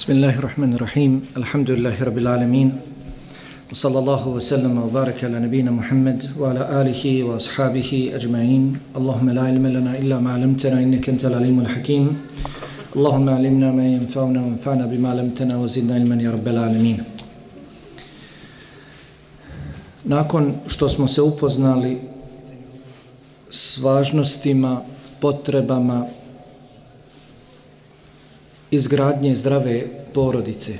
بسم الله الرحمن الرحيم الحمد لله رب العالمين وصلى الله وسلم وبارك على نبينا محمد وعلى آله وأصحابه أجمعين اللهم لا علم لنا إلا ما علمتنا إنك أنت العليم الحكيم اللهم علمنا ما ينفعنا وانفعنا بما علمتنا وزدنا علما يا رب العالمين Nakon što smo se upoznali s važnostima, potrebama izgradnje zdrave porodice,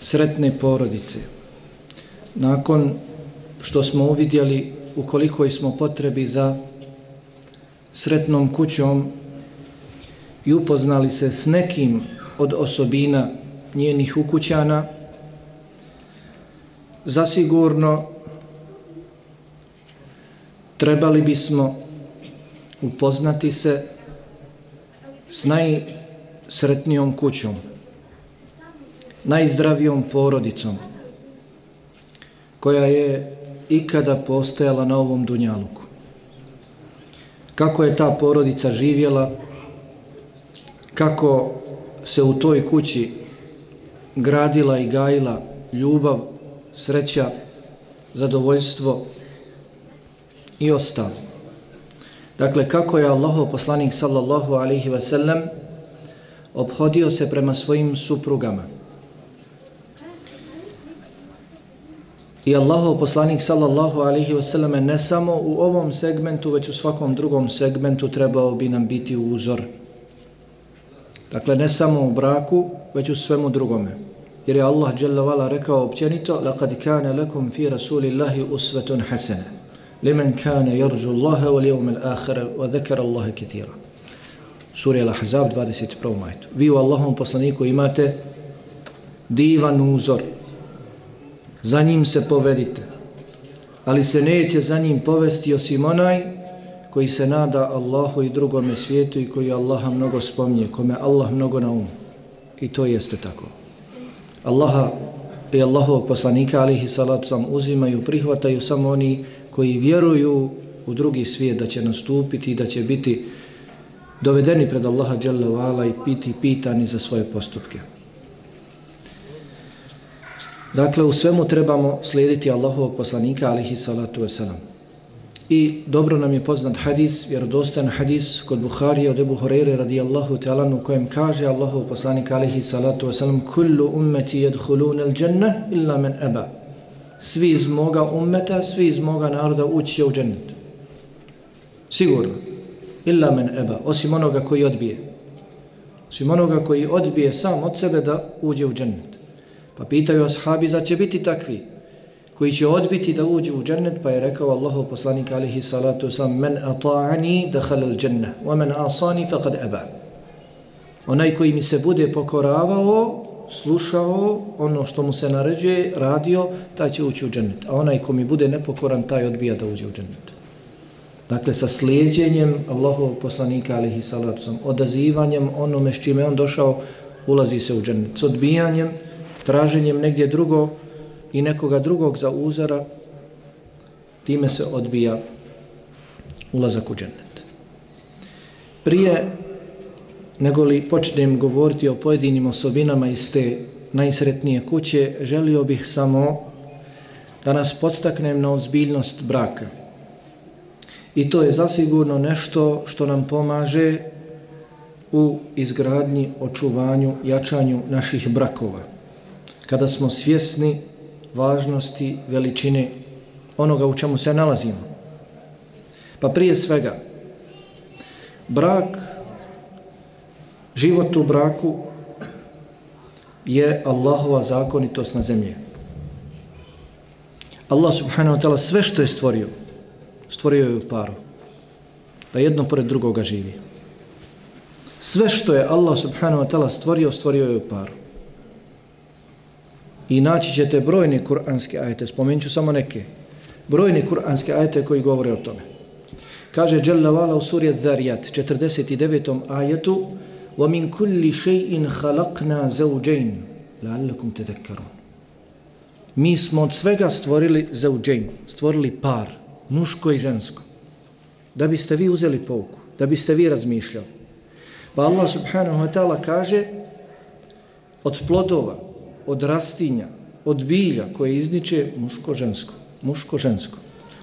sretne porodice, nakon što smo uvidjeli u kolikoj smo potrebi za sretnom kućom i upoznali se s nekim od osobina njenih ukućana, zasigurno trebali bismo upoznati se s najsretnijom kućom, najzdravijom porodicom koja je ikada postojala na ovom dunjaluku. Kako je ta porodica živjela, kako se u toj kući gradila i gajila ljubav, sreća, zadovoljstvo i ostalo. Dakle, kako je Allaho poslanik sallallahu alaihi ve sellem obhodio se prema svojim suprugama. I Allahov poslanik sallallahu alihi wasallame ne samo u ovom segmentu, već u svakom drugom segmentu trebao bi nam biti uzor. Dakle, ne samo u braku, već u svemu drugome. Jer je Allah dželjavala rekao općenito "Laqad kana lakum fi rasulillahi uswatun hasana liman kana yarju كَانَ wal yawmal akhir wa وَذَكَرَ اللَّهَ katiran." Sura Al-Ahzab 21. majtu. Vi u Allahom poslaniku imate divan uzor. Za njim se povedite. Ali se neće za njim povesti osim onaj koji se nada Allahu i drugome svijetu i koji Allaha mnogo spomnje, kome Allah mnogo na um. I to jeste tako. Allaha i Allahov poslanika alihi salatu sam uzimaju, prihvataju samo oni koji vjeruju u drugi svijet da će nastupiti i da će biti dovedeni pred Allaha dželle vala i piti pitani za svoje postupke. Dakle, u svemu trebamo slijediti Allahovog poslanika alihi salatu wasalam. I dobro nam je poznat hadis, vjerodostan hadis kod Buharije od Ebu Horeire radijallahu ta'ala u kojem kaže Allahov poslanik alihi salatu wasalam kullu ummeti jedhulun al dženne illa men eba. Svi iz moga ummeta, svi iz moga naroda ući će u džennet. Sigurno. Illa men eba. Osim onoga koji odbije. Osim onoga koji odbije sam od sebe da uđe u džennet. Pa pitaju ashabi za će biti takvi koji će odbiti da uđe u džennet, pa je rekao Allahu poslanik alihi salatu sam men ata'ani dakhala al dženne, wa men asani faqad eba. Onaj koji mi se bude pokoravao, slušao ono što mu se naređuje, radio, taj će ući u džennet. A onaj ko mi bude nepokoran, taj odbija da uđe u džennet. Dakle, sa slijedjenjem Allahovog poslanika alihi salatu sam, odazivanjem onome s čime on došao, ulazi se u džennet. S odbijanjem, traženjem negdje drugo, i nekoga drugog za uzora, time se odbija ulazak u džennet. Prije nego li počnem govoriti o pojedinim osobinama iz te najsretnije kuće, želio bih samo da nas podstaknem na ozbiljnost braka. I to je zasigurno nešto što nam pomaže u izgradnji, očuvanju, jačanju naših brakova. Kada smo svjesni važnosti, veličine onoga u čemu se nalazimo. Pa prije svega, brak, život u braku je Allahova zakonitost na zemlji. Allah subhanahu wa ta'ala sve što je stvorio, stvorio je u paru. Da jedno pored drugoga živi. Sve što je Allah subhanahu wa ta'ala stvorio, stvorio je u paru. I naći ćete brojne kuranske ajete, spomenut ću samo neke. Brojne kuranske ajete koji govore o tome. Kaže Jalla Vala u suri Zarijat, 49. ajetu وَمِنْ كُلِّ شَيْءٍ خَلَقْنَا زَوْجَيْنِ لَعَلَّكُمْ تَذَكَّرُونَ Mi smo od svega stvorili zauđajn, stvorili par, muško i žensko. Da biste vi uzeli pouku, da biste vi razmišljali. Pa Allah subhanahu wa ta'ala kaže od plodova, od rastinja, od bilja koje izniče muško-žensko. Muško-žensko.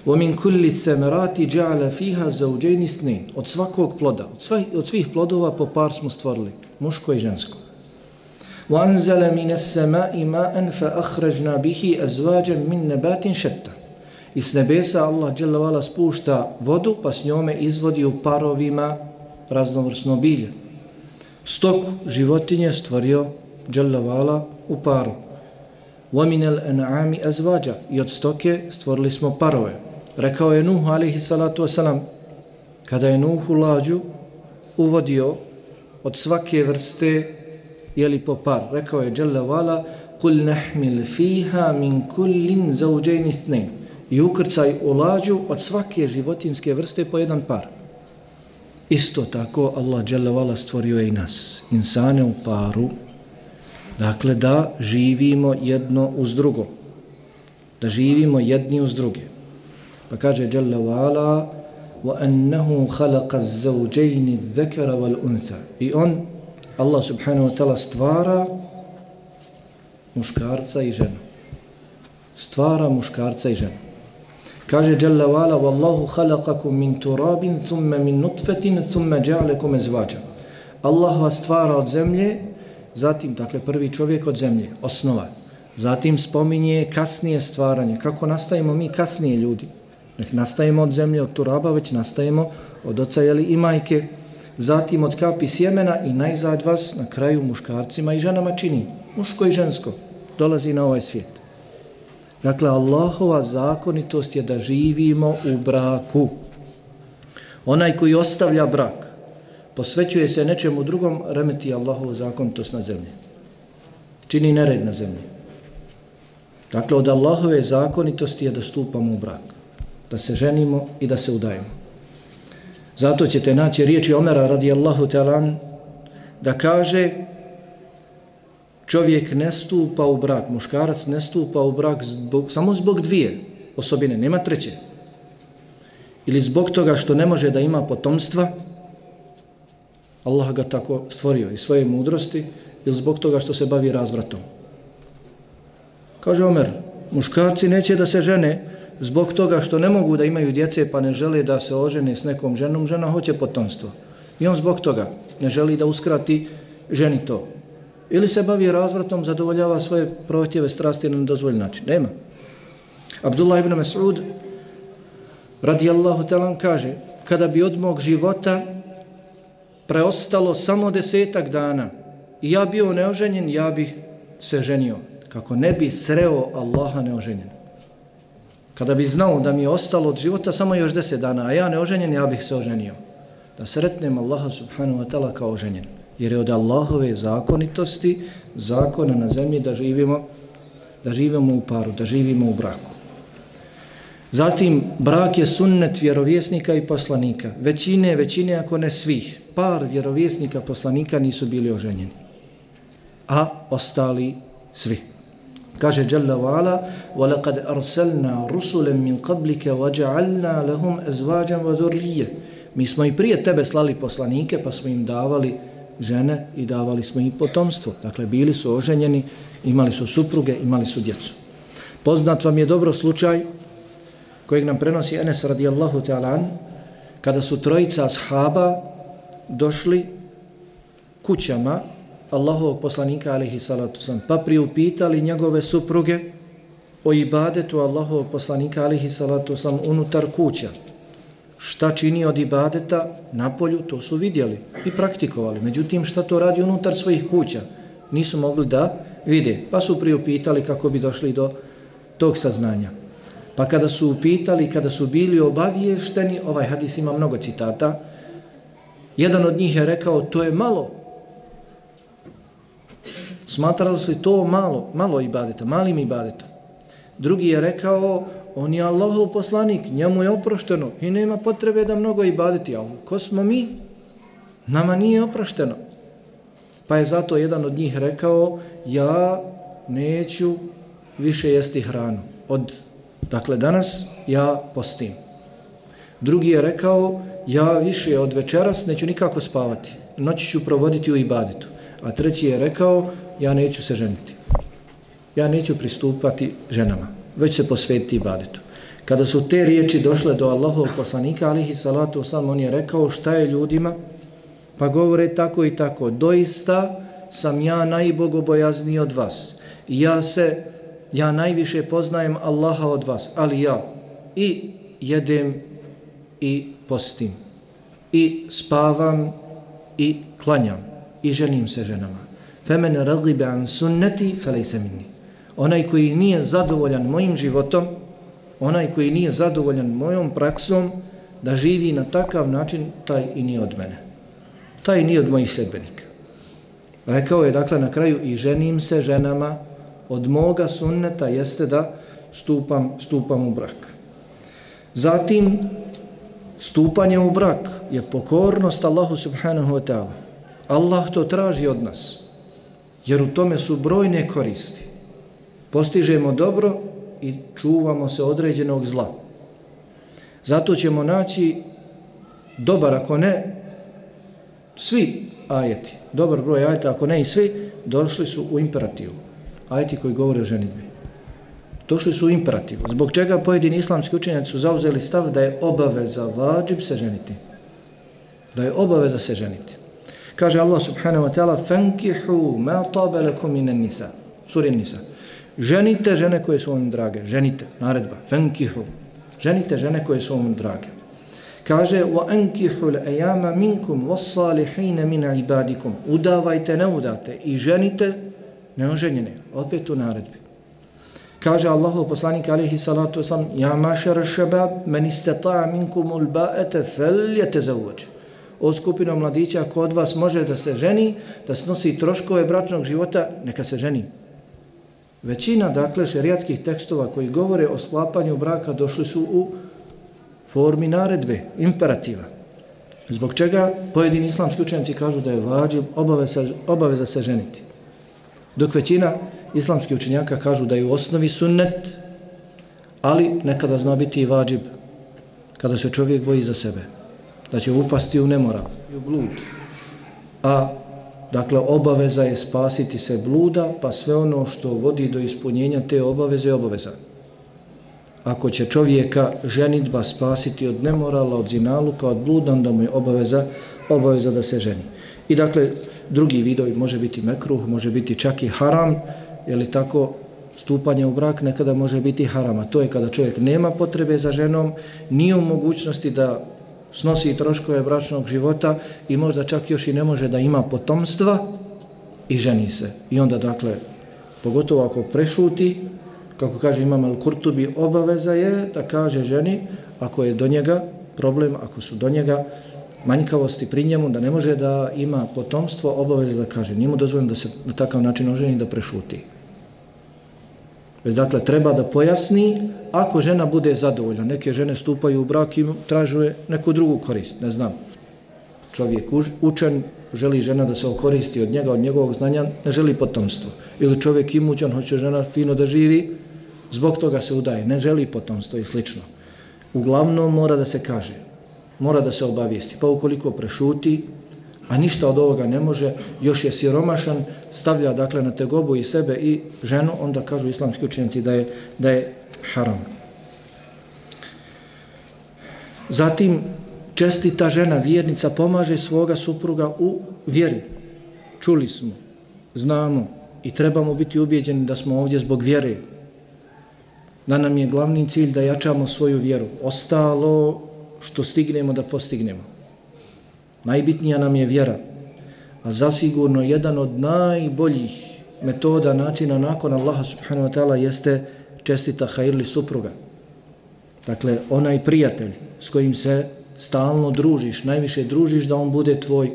وَمِنْ كُلِّ ثَمَرَاتِ جَعَلَ فِيهَا زَوْجَيْنِ سْنِينَ Od svakog ploda, od, svih, od svih plodova po par smo stvorili, muško i žensko. وَأَنْزَلَ مِنَ السَّمَاءِ مَاءً فَأَخْرَجْنَا بِهِ أَزْوَاجًا مِنْ نَبَاتٍ شَتَّ I s nebesa Allah dželavala spušta vodu, pa s njome izvodi u parovima raznovrsno bilje. Stoku životinje stvorio dželavala u paru. وَمِنَ الْأَنْعَامِ أَزْوَاجًا I od stoke stvorili smo parove. Rekao je Nuh alihi salatu wasalam, kada je Nuh u lađu uvodio od svake vrste jeli po par. Rekao je Jalla Vala, kul nahmil fiha min kullin zauđajni thnain. I ukrcaj u lađu od svake životinske vrste po jedan par. Isto tako Allah Jalla Vala stvorio je i nas, insane u paru, dakle da živimo jedno uz drugo. Da živimo jedni uz druge. Pa kaže Jalla Vala, وَأَنَّهُ خَلَقَ الزَّوْجَيْنِ الذَّكَرَ وَالْأُنْثَ I on Allah subhanahu wa ta'ala stvara muškarca i ženu. Stvara muškarca i ženu. Kaže Jalla wa'ala Wallahu khalaqakum min turabin thumma min nutfatin thumma ja'alakum azwaja. Allah vas stvara od zemlje, zatim, dakle, prvi čovjek od zemlje, osnova. Zatim spominje kasnije stvaranje. Kako nastajemo mi kasnije ljudi? Nek nastajemo od zemlje, od turaba, već nastajemo od oca jeli, i majke zatim od kapi sjemena i najzad vas na kraju muškarcima i ženama čini. Muško i žensko dolazi na ovaj svijet. Dakle, Allahova zakonitost je da živimo u braku. Onaj koji ostavlja brak, posvećuje se nečemu drugom, remeti Allahovu zakonitost na zemlji. Čini nered na zemlji. Dakle, od Allahove zakonitosti je da stupamo u brak. Da se ženimo i da se udajemo. Zato ćete naći riječi Omera radijallahu talan da kaže čovjek ne stupa u brak, muškarac ne stupa u brak zbog, samo zbog dvije osobine, nema treće. Ili zbog toga što ne može da ima potomstva, Allah ga tako stvorio i svoje mudrosti, ili zbog toga što se bavi razvratom. Kaže Omer, muškarci neće da se žene, zbog toga što ne mogu da imaju djece pa ne žele da se ožene s nekom ženom, žena hoće potomstvo. I on zbog toga ne želi da uskrati ženi to. Ili se bavi razvratom, zadovoljava svoje prohtjeve strasti na nedozvoljen način. Nema. Abdullah ibn Mas'ud radijallahu talan kaže kada bi od mog života preostalo samo desetak dana i ja bio neoženjen, ja bih se ženio. Kako ne bi sreo Allaha neoženjen. Kada bi znao da mi je ostalo od života samo još deset dana, a ja neoženjen, ja bih se oženio. Da sretnem Allaha subhanahu wa ta'ala kao oženjen Jer je od Allahove zakonitosti, zakona na zemlji da živimo, da živimo u paru, da živimo u braku. Zatim, brak je sunnet vjerovjesnika i poslanika. Većine, većine, ako ne svih, par vjerovjesnika poslanika nisu bili oženjeni. A ostali svi. Kaže Jalla wa'ala وَلَقَدْ أَرْسَلْنَا رُسُلًا مِنْ قَبْلِكَ وَجَعَلْنَا لَهُمْ أَزْوَاجًا وَذُرِّيَّ Mi smo i prije tebe slali poslanike pa smo im davali žene i davali smo im potomstvo. Dakle, bili su oženjeni, imali su supruge, imali su djecu. Poznat vam je dobro slučaj kojeg nam prenosi Enes radijallahu ta'ala kada su trojica ashaba došli kućama Allahovog poslanika alaihi salatu sam, pa priupitali njegove supruge o ibadetu Allahovog poslanika alaihi salatu sam unutar kuća. Šta čini od ibadeta na polju, to su vidjeli i praktikovali. Međutim, šta to radi unutar svojih kuća? Nisu mogli da vide, pa su priupitali kako bi došli do tog saznanja. Pa kada su upitali, kada su bili obaviješteni, ovaj hadis ima mnogo citata, jedan od njih je rekao, to je malo, Smatrali su to malo, malo ibadeta, malim ibadeta. Drugi je rekao, on je Allahov poslanik, njemu je oprošteno i nema potrebe da mnogo ibadeti. A ko smo mi? Nama nije oprošteno. Pa je zato jedan od njih rekao, ja neću više jesti hranu. Od, dakle, danas ja postim. Drugi je rekao, ja više od večeras neću nikako spavati. Noći ću provoditi u ibadetu. A treći je rekao, ja neću se ženiti. Ja neću pristupati ženama, već se posvetiti ibadetu. Kada su te riječi došle do Allahov poslanika, alihi salatu sam, on je rekao šta je ljudima, pa govore tako i tako, doista sam ja najbogobojazniji od vas. Ja se, ja najviše poznajem Allaha od vas, ali ja i jedem i postim, i spavam i klanjam, i ženim se ženama. Femen ragibe an sunneti, felejse minni. Onaj koji nije zadovoljan mojim životom, onaj koji nije zadovoljan mojom praksom da živi na takav način, taj i nije od mene. Taj nije od mojih sedbenika. Rekao je dakle na kraju i ženim se ženama od moga sunneta jeste da stupam, stupam u brak. Zatim stupanje u brak je pokornost Allahu subhanahu wa ta'ala. Allah to traži od nas. Jer u tome su brojne koristi Postižemo dobro i čuvamo se određenog zla. Zato ćemo naći dobar, ako ne, svi ajeti, dobar broj ajeta, ako ne i svi, došli su u imperativu. Ajeti koji govore o ženitbi. Došli su u imperativu. Zbog čega pojedini islamski učenjaci su zauzeli stav da je obaveza vađib se ženiti. Da je obaveza se ženiti. Kaže Allah subhanahu wa ta'ala فَنْكِحُوا مَا طَابَ لَكُمْ مِنَ النِّسَا Suri Nisa. Ženite žene koje su vam drage. Ženite. Naredba. Fenkihu. Ženite žene koje su vam drage. Kaže wa ankihu al-ayama minkum was-salihin min ibadikum. Udavajte, ne udate i ženite neoženjene. Opet u naredbi. Kaže Allahu poslanik alejhi salatu vesselam: "Ja mašar ash-shabab, man istata'a minkum al-ba'ata falyatazawwaj." O skupino mladića kod vas može da se ženi, da snosi troškove bračnog života, neka se ženi. Većina, dakle, šerijatskih tekstova koji govore o sklapanju braka došli su u formi naredbe, imperativa. Zbog čega pojedini islamski učenci kažu da je vađib obaveza, obaveza se ženiti. Dok većina islamskih učenjaka kažu da je u osnovi sunnet, ali nekada zna biti i vađib kada se čovjek boji za sebe, da će upasti u nemoral, u blud. A Dakle, obaveza je spasiti se bluda, pa sve ono što vodi do ispunjenja te obaveze je obaveza. Ako će čovjeka ženitba spasiti od nemorala, od zinaluka, od bluda, onda mu je obaveza, obaveza da se ženi. I dakle, drugi vidovi može biti mekruh, može biti čak i haram, je li tako, stupanje u brak nekada može biti haram, a to je kada čovjek nema potrebe za ženom, nije u mogućnosti da snosi troškove bračnog života i možda čak još i ne može da ima potomstva i ženi se. I onda, dakle, pogotovo ako prešuti, kako kaže imam al Kurtubi, obaveza je da kaže ženi, ako je do njega problem, ako su do njega manjkavosti pri njemu, da ne može da ima potomstvo, obaveza da kaže, njemu dozvoljeno da se na takav način oženi da prešuti. Već dakle, treba da pojasni ako žena bude zadovoljna. Neke žene stupaju u brak i tražuje neku drugu korist, ne znam. Čovjek učen, želi žena da se okoristi od njega, od njegovog znanja, ne želi potomstvo. Ili čovjek imućan, hoće žena fino da živi, zbog toga se udaje, ne želi potomstvo i slično. Uglavnom mora da se kaže, mora da se obavijesti. Pa ukoliko prešuti, a ništa od ovoga ne može, još je siromašan, stavlja dakle na tegobu i sebe i ženu, onda kažu islamski učenjaci da je, da je haram. Zatim, čestita žena, vjernica, pomaže svoga supruga u vjeri. Čuli smo, znamo i trebamo biti ubjeđeni da smo ovdje zbog vjere. Da nam je glavni cilj da jačamo svoju vjeru. Ostalo što stignemo da postignemo. Najbitnija nam je vjera, a zasigurno jedan od najboljih metoda, načina nakon Allaha subhanahu wa ta'ala jeste čestita hajrli supruga. Dakle, onaj prijatelj s kojim se stalno družiš, najviše družiš da on bude tvoj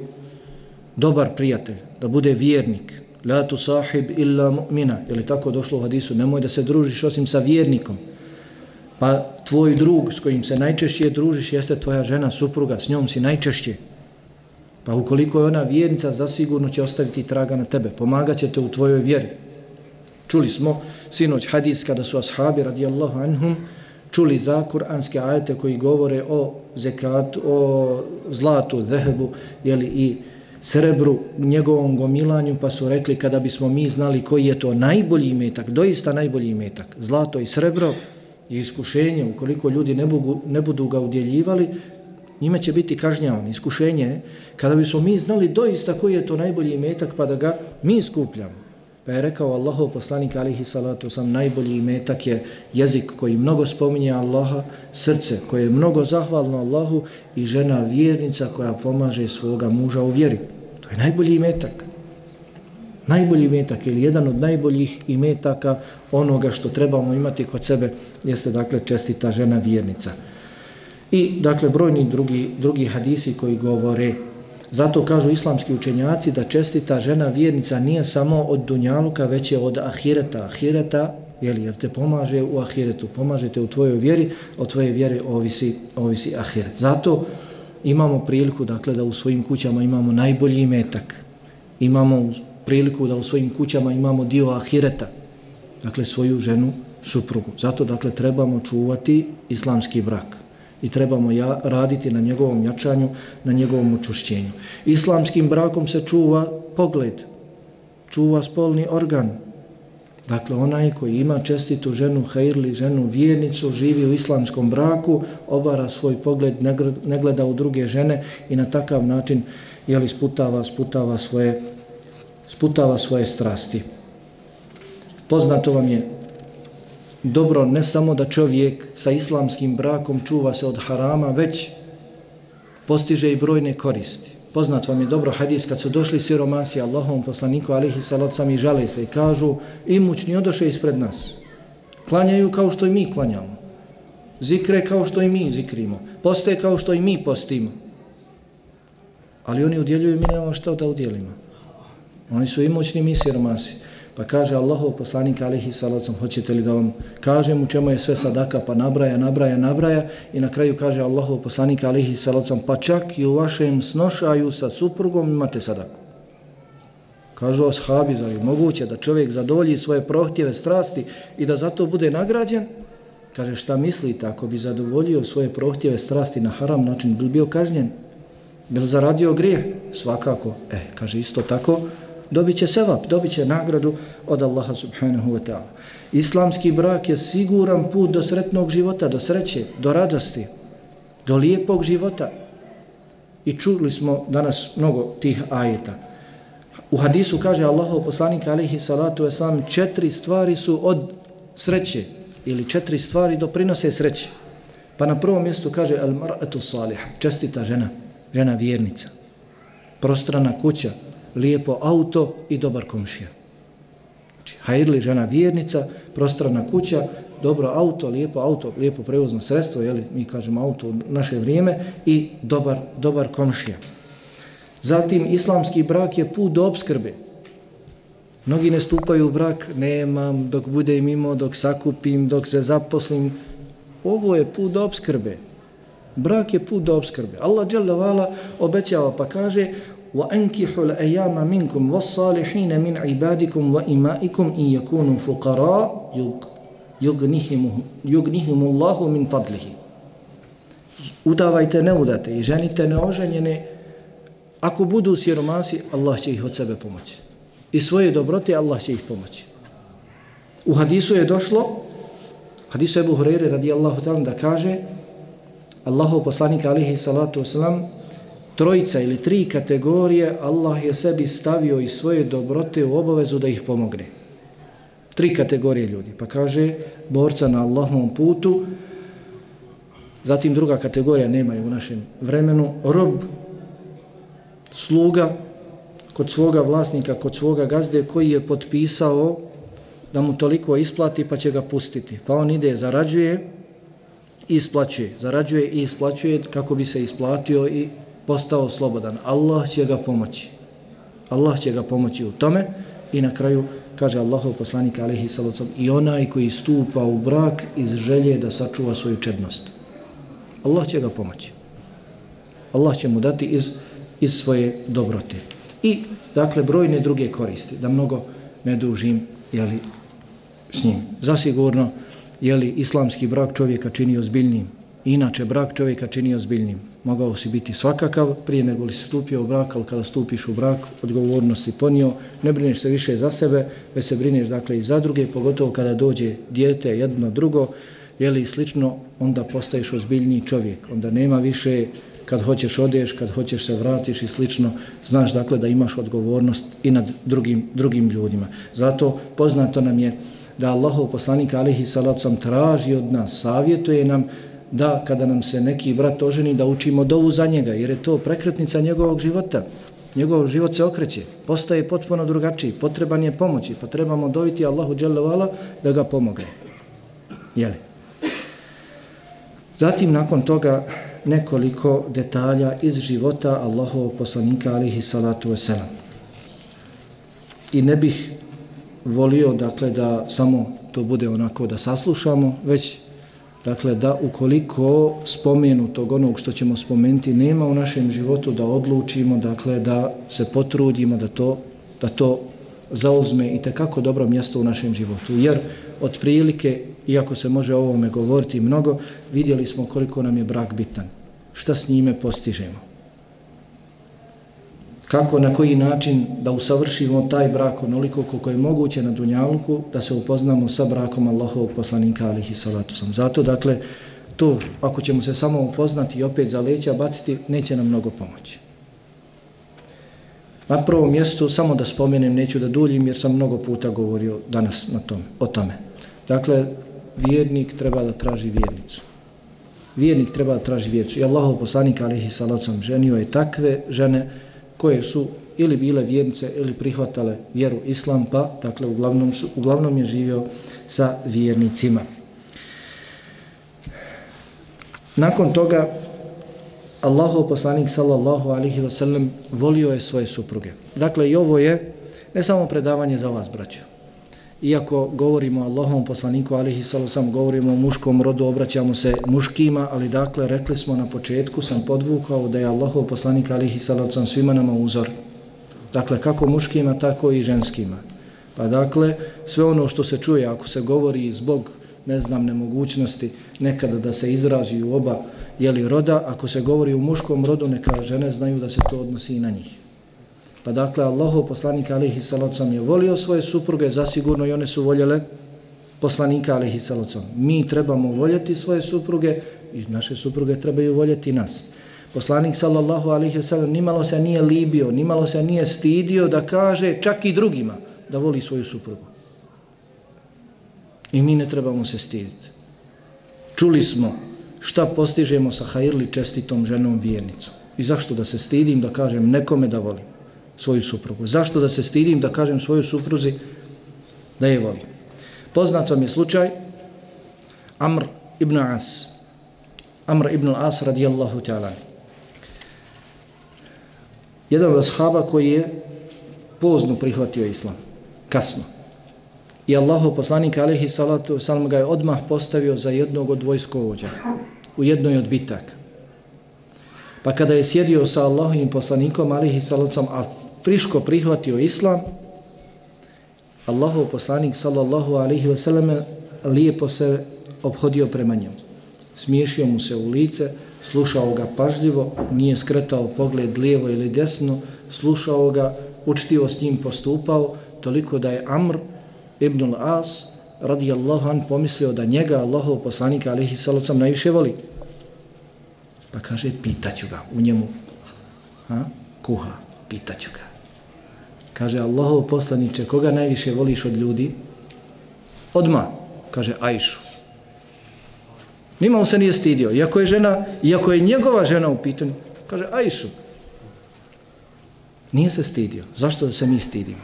dobar prijatelj, da bude vjernik. La tu sahib illa mu'mina. Je li tako došlo u hadisu? Nemoj da se družiš osim sa vjernikom. Pa tvoj drug s kojim se najčešće družiš jeste tvoja žena, supruga, s njom si najčešće. Pa ukoliko je ona vjernica, zasigurno će ostaviti traga na tebe. Pomagaće te u tvojoj vjeri. Čuli smo sinoć hadis kada su ashabi radijallahu anhum čuli za kuranske ajete koji govore o zekatu, o zlatu, zehebu jeli, i srebru, njegovom gomilanju, pa su rekli kada bismo mi znali koji je to najbolji imetak, doista najbolji imetak, zlato i srebro je iskušenje, ukoliko ljudi ne, bugu, ne budu ga udjeljivali, njime će biti kažnjavan. Iskušenje kada bismo mi znali doista koji je to najbolji imetak, pa da ga mi skupljamo. Pa je rekao Allahov poslanik alihi salatu sam najbolji imetak je jezik koji mnogo spominje Allaha, srce koje je mnogo zahvalno Allahu i žena vjernica koja pomaže svoga muža u vjeri. To je najbolji imetak. Najbolji imetak ili jedan od najboljih imetaka onoga što trebamo imati kod sebe jeste dakle čestita žena vjernica. I dakle brojni drugi, drugi hadisi koji govore Zato kažu islamski učenjaci da čestita žena vjernica nije samo od dunjaluka, već je od ahireta. Ahireta, jeli, jer te pomaže u ahiretu, pomaže te u tvojoj vjeri, od tvoje vjere ovisi, ovisi ahiret. Zato imamo priliku dakle, da u svojim kućama imamo najbolji metak. Imamo priliku da u svojim kućama imamo dio ahireta, dakle svoju ženu, suprugu. Zato dakle trebamo čuvati islamski brak i trebamo ja raditi na njegovom jačanju, na njegovom učušćenju. Islamskim brakom se čuva pogled, čuva spolni organ. Dakle, onaj koji ima čestitu ženu hejrli, ženu vjernicu, živi u islamskom braku, obara svoj pogled, ne gleda u druge žene i na takav način jeli, sputava, sputava, svoje, sputava svoje strasti. Poznato vam je dobro ne samo da čovjek sa islamskim brakom čuva se od harama, već postiže i brojne koristi. Poznat vam je dobro hadis kad su došli siromasi Allahom poslaniku alihi salacam i žale se i kažu imućni odoše ispred nas. Klanjaju kao što i mi klanjamo. Zikre kao što i mi zikrimo. Poste kao što i mi postimo. Ali oni udjeljuju mi nemamo što da udjelimo. Oni su imućni mi siromasi. Pa kaže Allahov poslanik alihi salacom, hoćete li da vam kažem u čemu je sve sadaka, pa nabraja, nabraja, nabraja i na kraju kaže Allahov poslanik alihi salacom, pa čak i u vašem snošaju sa suprugom imate sadaku. Kažu ashabi, zar je moguće da čovjek zadovolji svoje prohtjeve, strasti i da zato bude nagrađen? Kaže, šta mislite, ako bi zadovoljio svoje prohtjeve, strasti na haram način, bi bio kažnjen? Bil zaradio grije? Svakako. E, kaže, isto tako, dobit će sevap, dobit će nagradu od Allaha subhanahu wa ta'ala. Islamski brak je siguran put do sretnog života, do sreće, do radosti, do lijepog života. I čuli smo danas mnogo tih ajeta. U hadisu kaže Allahov poslanik alihi salatu wasalam četiri stvari su od sreće ili četiri stvari doprinose sreće. Pa na prvom mjestu kaže al mar'atu salih, čestita žena, žena vjernica, prostrana kuća, lijepo auto i dobar komšija. Znači, hajrli žena vjernica, prostrana kuća, dobro auto, lijepo auto, lijepo prevozno sredstvo, jeli, mi kažemo auto u naše vrijeme, i dobar, dobar komšija. Zatim, islamski brak je put do obskrbe. Mnogi ne stupaju u brak, nemam, dok budem imao, dok sakupim, dok se zaposlim. Ovo je put do obskrbe. Brak je put do obskrbe. Allah obećava pa kaže وأنكحوا الأيام منكم والصالحين من عبادكم وإمائكم إن يكونوا فقراء يغنيهم, يغنيهم الله من فضله Udavajte neudate i ženite neoženjene. Ako budu siromasi, Allah će ih od sebe pomoći. I svoje dobrote, Allah će ih pomoći. U hadisu je došlo, hadisu Ebu Hureyre radijallahu ta'ala da kaže Allahu poslanika alihi salatu wasalam trojica ili tri kategorije Allah je sebi stavio i svoje dobrote u obavezu da ih pomogne. Tri kategorije ljudi. Pa kaže borca na Allahovom putu, zatim druga kategorija nema u našem vremenu, rob, sluga kod svoga vlasnika, kod svoga gazde koji je potpisao da mu toliko isplati pa će ga pustiti. Pa on ide, zarađuje i isplaćuje. Zarađuje i isplaćuje kako bi se isplatio i postao slobodan. Allah će ga pomoći. Allah će ga pomoći u tome i na kraju kaže Allahov poslanik alejhi salatu i onaj koji stupa u brak iz želje da sačuva svoju čednost. Allah će ga pomoći. Allah će mu dati iz, iz svoje dobrote. I, dakle, brojne druge koristi, da mnogo ne dužim jeli, s njim. Zasigurno, jeli, islamski brak čovjeka čini ozbiljnim. Inače, brak čovjeka čini ozbiljnim mogao si biti svakakav prije nego li si stupio u brak, ali kada stupiš u brak, odgovornosti ponio, ne brineš se više za sebe, već se brineš dakle i za druge, pogotovo kada dođe dijete jedno drugo, jeli slično, onda postaješ ozbiljniji čovjek, onda nema više kad hoćeš odeš, kad hoćeš se vratiš i slično, znaš dakle da imaš odgovornost i nad drugim, drugim ljudima. Zato poznato nam je da Allahov poslanik alihi salacom traži od nas, savjetuje nam da kada nam se neki brat oženi da učimo dovu za njega, jer je to prekretnica njegovog života. Njegov život se okreće, postaje potpuno drugačiji, potreban je pomoći, pa trebamo doviti Allahu dželevala da ga pomogne. Jeli? Zatim nakon toga nekoliko detalja iz života Allahovog poslanika alihi salatu wasalam. I ne bih volio dakle da samo to bude onako da saslušamo, već dakle da ukoliko spomenutog onog što ćemo spomenuti nema u našem životu da odlučimo dakle da se potrudimo da to da to zauzme i kako dobro mjesto u našem životu. Jer otprilike iako se može o ovome govoriti mnogo vidjeli smo koliko nam je brak bitan. Šta s njime postižemo? Kako, na koji način da usavršimo taj brak onoliko koliko je moguće na Dunjaluku, da se upoznamo sa brakom Allahovog poslanika alihi salatu sam. Zato, dakle, to, ako ćemo se samo upoznati i opet za leća baciti, neće nam mnogo pomoći. Na prvom mjestu, samo da spomenem, neću da duljim, jer sam mnogo puta govorio danas na tom, o tome. Dakle, vjernik treba da traži vjernicu. Vjernik treba da traži vjernicu. I Allahov poslanik alihi salatu sam ženio je takve žene, koje su ili bile vjernice ili prihvatale vjeru islam, pa dakle uglavnom, su, uglavnom je živio sa vjernicima. Nakon toga Allahov poslanik sallallahu alihi wasallam volio je svoje supruge. Dakle i ovo je ne samo predavanje za vas, braćo iako govorimo Allahom poslaniku alihi sallam, govorimo o muškom rodu, obraćamo se muškima, ali dakle, rekli smo na početku, sam podvukao da je Allahov poslanik alihi sallam svima nama uzor. Dakle, kako muškima, tako i ženskima. Pa dakle, sve ono što se čuje, ako se govori zbog, ne znam, nemogućnosti nekada da se izrazi u oba jeli roda, ako se govori u muškom rodu, neka žene znaju da se to odnosi i na njih. Pa dakle, Allahov poslanik alihi salacom je volio svoje supruge, zasigurno i one su voljele poslanika alihi salacom. Mi trebamo voljeti svoje supruge i naše supruge trebaju voljeti nas. Poslanik sallallahu alihi sallam nimalo se nije libio, nimalo se nije stidio da kaže čak i drugima da voli svoju suprugu. I mi ne trebamo se stiditi. Čuli smo šta postižemo sa hajirli čestitom ženom vjernicom. I zašto da se stidim da kažem nekome da volim? Svoju suprugu. Zašto da se stidim da kažem svojoj supruzi da je volim? Poznat vam je slučaj Amr ibn As. Amr ibn As radijallahu ta'ala. Jedan od ashaba koji je pozno prihvatio islam. Kasno. I Allaho poslanik alaihi salatu salam ga je odmah postavio za jednog od vojskovođa u jednoj od bitaka. Pa kada je sjedio sa Allahovim poslanikom alaihi salatu a friško prihvatio islam, Allahov poslanik sallallahu alaihi ve selleme lijepo se obhodio prema njemu. Smiješio mu se u lice, slušao ga pažljivo, nije skretao pogled lijevo ili desno, slušao ga, učtivo s njim postupao, toliko da je Amr ibn al-As radijallahu an pomislio da njega Allahov poslanika alaihi sallam najviše voli. Pa kaže, pitaću ga u njemu. Ha? Kuha, pitaću ga. Kaže Allahov poslaniče, koga najviše voliš od ljudi? Odma, kaže Ajšu. Nimao se nije stidio. Iako je žena, iako je njegova žena u pitanju, kaže Ajšu. Nije se stidio. Zašto da se mi stidimo?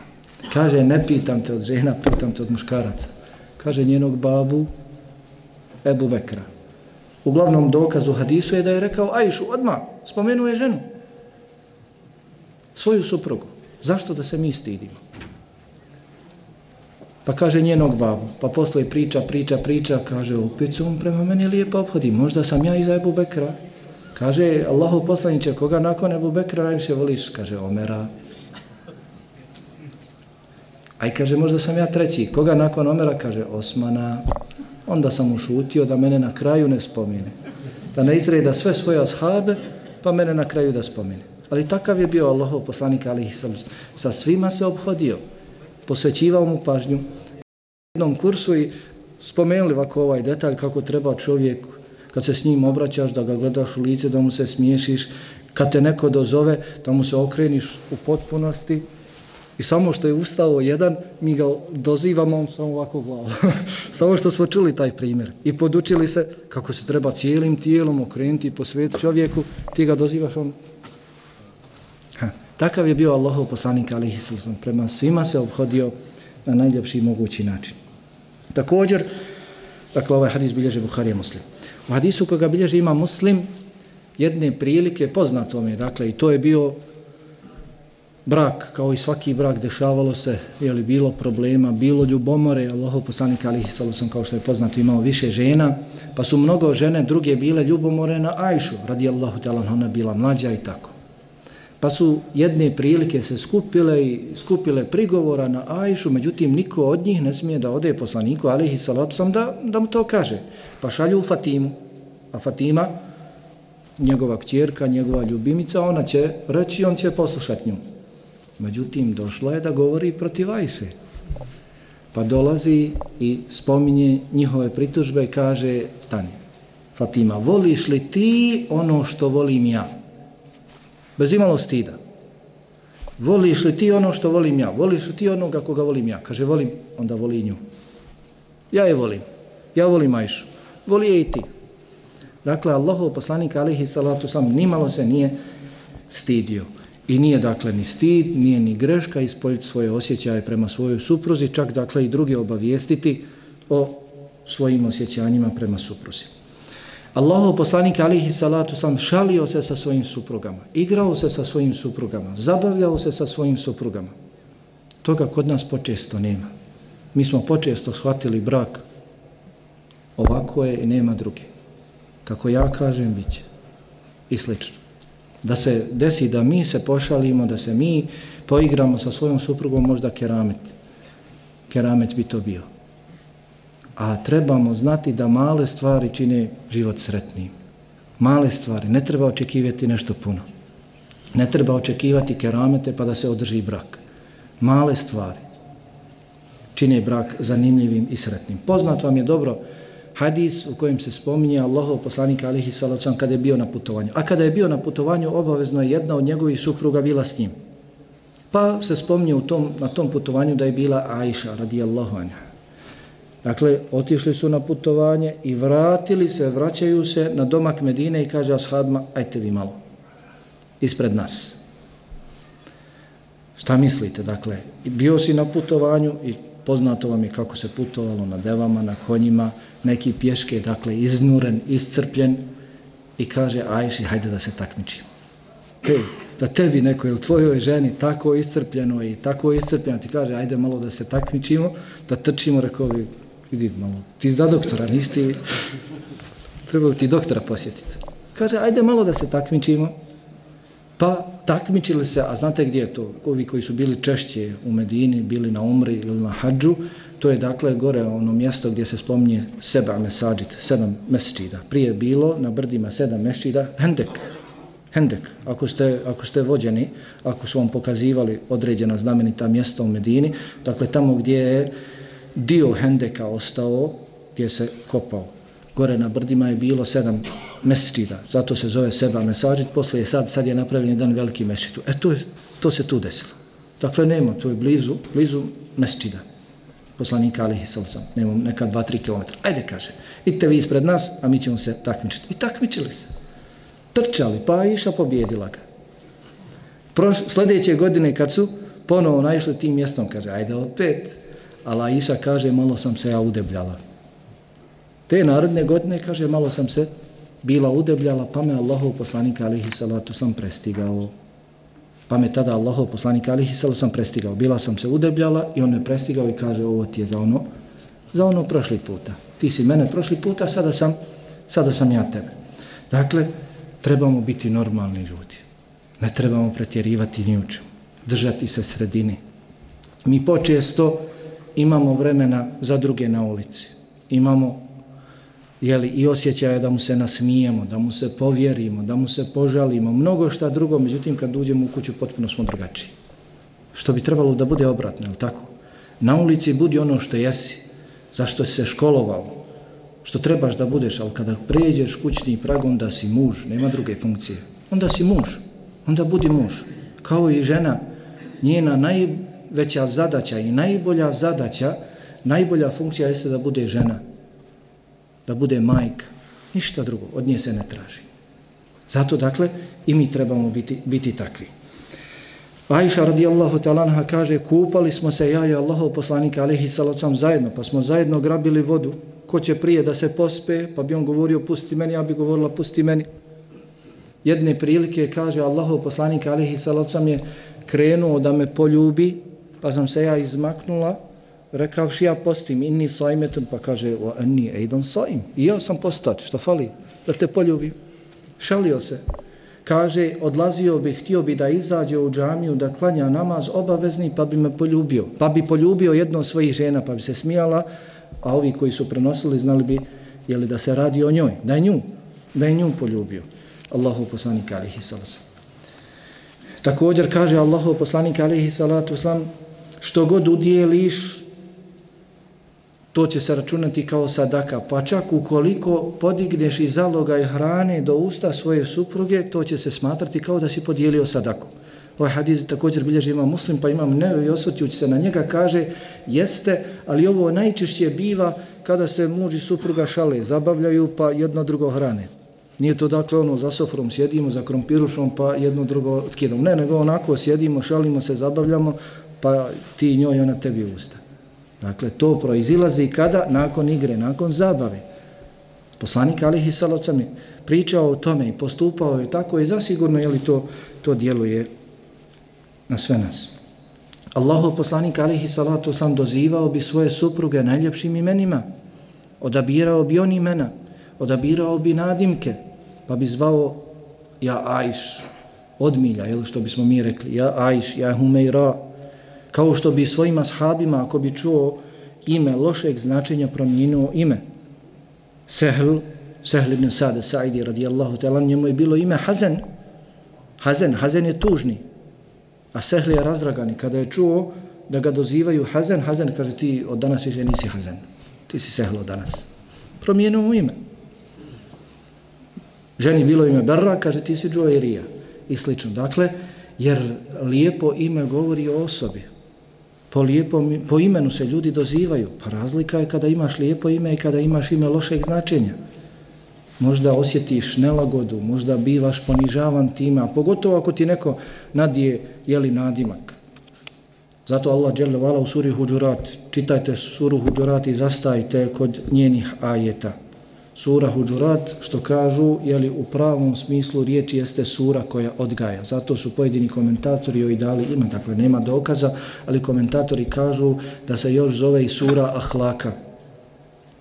Kaže, ne pitam te od žena, pitam te od muškaraca. Kaže njenog babu Ebu Bekra. U glavnom dokazu hadisu je da je rekao Ajšu, odma, spomenuje ženu. Svoju suprugu. Zašto da se mi stidimo? Pa kaže njenog babu, pa posle priča, priča, priča, kaže, opet se on prema meni lijepo obhodi, možda sam ja iza Ebu Bekra. Kaže, Allaho poslaniće, koga nakon Ebu Bekra najviše voliš? Kaže, Omera. Aj kaže, možda sam ja treći, koga nakon Omera? Kaže, Osmana. Onda sam ušutio da mene na kraju ne spomine. Da ne izreda sve svoje ashabe, pa mene na kraju da spomene. Ali takav je bio Allahov poslanik alihi sallam. Sa svima se obhodio, posvećivao mu pažnju. U jednom kursu i spomenuli ovako ovaj detalj kako treba čovjek kad se s njim obraćaš, da ga gledaš u lice, da mu se smiješiš, kad te neko dozove, da mu se okreniš u potpunosti, I samo što je ustao jedan, mi ga dozivamo, on samo ovako glava. samo što smo čuli taj primjer. I podučili se kako se treba cijelim tijelom okrenuti po svijetu čovjeku, ti ga dozivaš, on... Takav je bio Allahov poslanik, alihi sallam. prema svima se obhodio na najljepši mogući način. Također, dakle, ovaj hadis bilježe Buharija muslim. U hadisu koga bilježe ima muslim, jedne prilike, poznato mi je, dakle, i to je bio brak, kao i svaki brak, dešavalo se, je li bilo problema, bilo ljubomore, Allahov poslanik alihi sallam, kao što je poznato, imao više žena, pa su mnogo žene druge bile ljubomore na Ajšu, radijallahu talan, ona bila mlađa i tako. Pa su jedne prilike se skupile i skupile prigovora na Ajšu, međutim niko od njih ne smije da ode poslaniku alihi salusom da, da mu to kaže. Pa šalju Fatimu, a Fatima, njegova kćerka, njegova ljubimica, ona će reći, on će poslušati nju. Međutim, došla je da govori protiv Ajse. Pa dolazi i spominje njihove pritužbe i kaže, stani, Fatima, voliš li ti ono što volim ja? Bez imalo stida. Voliš li ti ono što volim ja? Voliš li ti onoga koga volim ja? Kaže, volim, onda voli nju. Ja je volim. Ja volim Ajšu. Voli je i ti. Dakle, Allahov poslanik, alihi salatu sam, nimalo se nije stidio. I nije dakle ni stid, nije ni greška ispoljiti svoje osjećaje prema svojoj supruzi, čak dakle i drugi obavijestiti o svojim osjećanjima prema supruzi. Allahov poslanik alihi salatu sam šalio se sa svojim suprugama, igrao se sa svojim suprugama, zabavljao se sa svojim suprugama. Toga kod nas počesto nema. Mi smo počesto shvatili brak ovako je i nema druge. Kako ja kažem, bit će. I slično da se desi da mi se pošalimo, da se mi poigramo sa svojom suprugom, možda keramet. Keramet bi to bio. A trebamo znati da male stvari čine život sretnim. Male stvari, ne treba očekivati nešto puno. Ne treba očekivati keramete pa da se održi brak. Male stvari čine brak zanimljivim i sretnim. Poznat vam je dobro hadis u kojem se spominje Allahov poslanik alihi salacom kada je bio na putovanju. A kada je bio na putovanju, obavezno je jedna od njegovih supruga bila s njim. Pa se spominje u tom, na tom putovanju da je bila Aisha radijallahu anha. Dakle, otišli su na putovanje i vratili se, vraćaju se na domak Medine i kaže ashabima, ajte vi malo, ispred nas. Šta mislite? Dakle, bio si na putovanju i poznato vam je kako se putovalo na devama, na konjima, neki pješke, dakle, iznuren, iscrpljen i kaže, ajši, hajde da se takmičimo. Hej, da tebi neko ili tvojoj ženi tako iscrpljeno i tako iscrpljeno, ti kaže, ajde malo da se takmičimo, da trčimo, rekao bi, vidi malo, ti za doktora, nisi treba ti doktora posjetiti. Kaže, ajde malo da se takmičimo, pa takmičili se, a znate gdje je to, ovi koji su bili češće u Medini, bili na Umri ili na Hadžu, To je dakle gore ono mjesto gdje se spominje seba mesađit, sedam mesečida. Prije je bilo na brdima sedam mesečida, hendek, hendek. Ako ste, ako ste vođeni, ako su vam pokazivali određena znamenita mjesta u Medini, dakle tamo gdje je dio hendeka ostao, gdje se kopao. Gore na brdima je bilo sedam mesečida, zato se zove seba mesađit, posle je sad, sad je napravljen jedan veliki mesečitu. E to, je, to se tu desilo. Dakle, nema, to je blizu, blizu mesečida poslanika alihi sallam, nema neka dva, tri kilometra. Ajde, kaže, idite vi ispred nas, a mi ćemo se takmičiti. I takmičili se. Trčali, pa iša pobjedila ga. Proš, sljedeće godine kad su ponovo naišli tim mjestom, kaže, ajde opet. Ali Aisha kaže, malo sam se ja udebljala. Te narodne godine, kaže, malo sam se bila udebljala, pa me Allahov poslanika alihi salatu sam prestigao. Pa me tada Allahov poslanik alihi salatu sam prestigao. Bila sam se udebljala i on me prestigao i kaže ovo ti je za ono, za ono prošli puta. Ti si mene prošli puta, sada sam, sada sam ja tebe. Dakle, trebamo biti normalni ljudi. Ne trebamo pretjerivati ni učem. Držati se sredini. Mi počesto imamo vremena za druge na ulici. Imamo jeli, i osjećaja da mu se nasmijemo, da mu se povjerimo, da mu se požalimo, mnogo šta drugo, međutim kad uđemo u kuću potpuno smo drugačiji. Što bi trebalo da bude obratno, je tako? Na ulici budi ono što jesi, zašto si se školovao, što trebaš da budeš, ali kada pređeš kućni prag, onda si muž, nema druge funkcije. Onda si muž, onda budi muž. Kao i žena, njena najveća zadaća i najbolja zadaća, najbolja funkcija jeste da bude žena, da bude majka, ništa drugo, od nje se ne traži. Zato, dakle, i mi trebamo biti, biti takvi. Aisha radijallahu talanha kaže, kupali smo se ja i Allahov poslanika alihi salacom zajedno, pa smo zajedno grabili vodu, ko će prije da se pospe, pa bi on govorio pusti meni, ja bi govorila pusti meni. Jedne prilike kaže Allahov poslanik alihi salacom je krenuo da me poljubi, pa sam se ja izmaknula, rekao ja postim, inni sajmetun, pa kaže, o enni ejdan sajim. I ja sam postač, što fali, da te poljubim. Šalio se. Kaže, odlazio bi, htio bi da izađe u džamiju, da klanja namaz obavezni, pa bi me poljubio. Pa bi poljubio jedno od svojih žena, pa bi se smijala, a ovi koji su prenosili znali bi, jeli da se radi o njoj, da je nju, da je nju poljubio. Allahu poslanik alihi salatu. Također kaže Allahu poslanik alihi salatu slam, što god udijeliš, to će se računati kao sadaka. Pa čak ukoliko podigneš iz zaloga i hrane do usta svoje supruge, to će se smatrati kao da si podijelio sadaku. Ovaj hadis također bilježi ima muslim, pa imam ne i osvrćući se na njega, kaže jeste, ali ovo najčešće biva kada se muž i supruga šale, zabavljaju pa jedno drugo hrane. Nije to dakle ono za sofrom sjedimo, za krompirušom pa jedno drugo skidamo. Ne, nego onako sjedimo, šalimo se, zabavljamo pa ti njoj ona tebi usta. Dakle, to proizilazi kada? Nakon igre, nakon zabave. Poslanik Alihi Salocam je pričao o tome i postupao je tako i zasigurno je li to, to djeluje na sve nas. Allahu poslanik Alihi Salatu sam dozivao bi svoje supruge najljepšim imenima, odabirao bi on imena, odabirao bi nadimke, pa bi zvao ja Ajš, odmilja, ili što bismo mi rekli, ja Ajš, ja Humeira, kao što bi svojima sahabima, ako bi čuo ime lošeg značenja, promijenuo ime. Sehl, Sehl ibn Sade, Saidi radijallahu ta'ala, njemu je bilo ime Hazen. Hazen, Hazen je tužni, a Sehl je razdragani. Kada je čuo da ga dozivaju Hazen, Hazen kaže ti od danas više nisi Hazen, ti si Sehl od danas. Promijenuo mu ime. Ženi bilo ime Berra, kaže ti si Džoerija i slično. Dakle, jer lijepo ime govori o osobi, po, lijepom, po imenu se ljudi dozivaju. Pa razlika je kada imaš lijepo ime i kada imaš ime lošeg značenja. Možda osjetiš nelagodu, možda bivaš ponižavan tima, pogotovo ako ti neko nadije jeli nadimak. Zato Allah dželle vala u suri Huđurat, čitajte suru Huđurat i zastajte kod njenih ajeta sura Huđurat, što kažu, je li u pravom smislu riječi jeste sura koja odgaja. Zato su pojedini komentatori joj dali ima, dakle nema dokaza, ali komentatori kažu da se još zove i sura Ahlaka,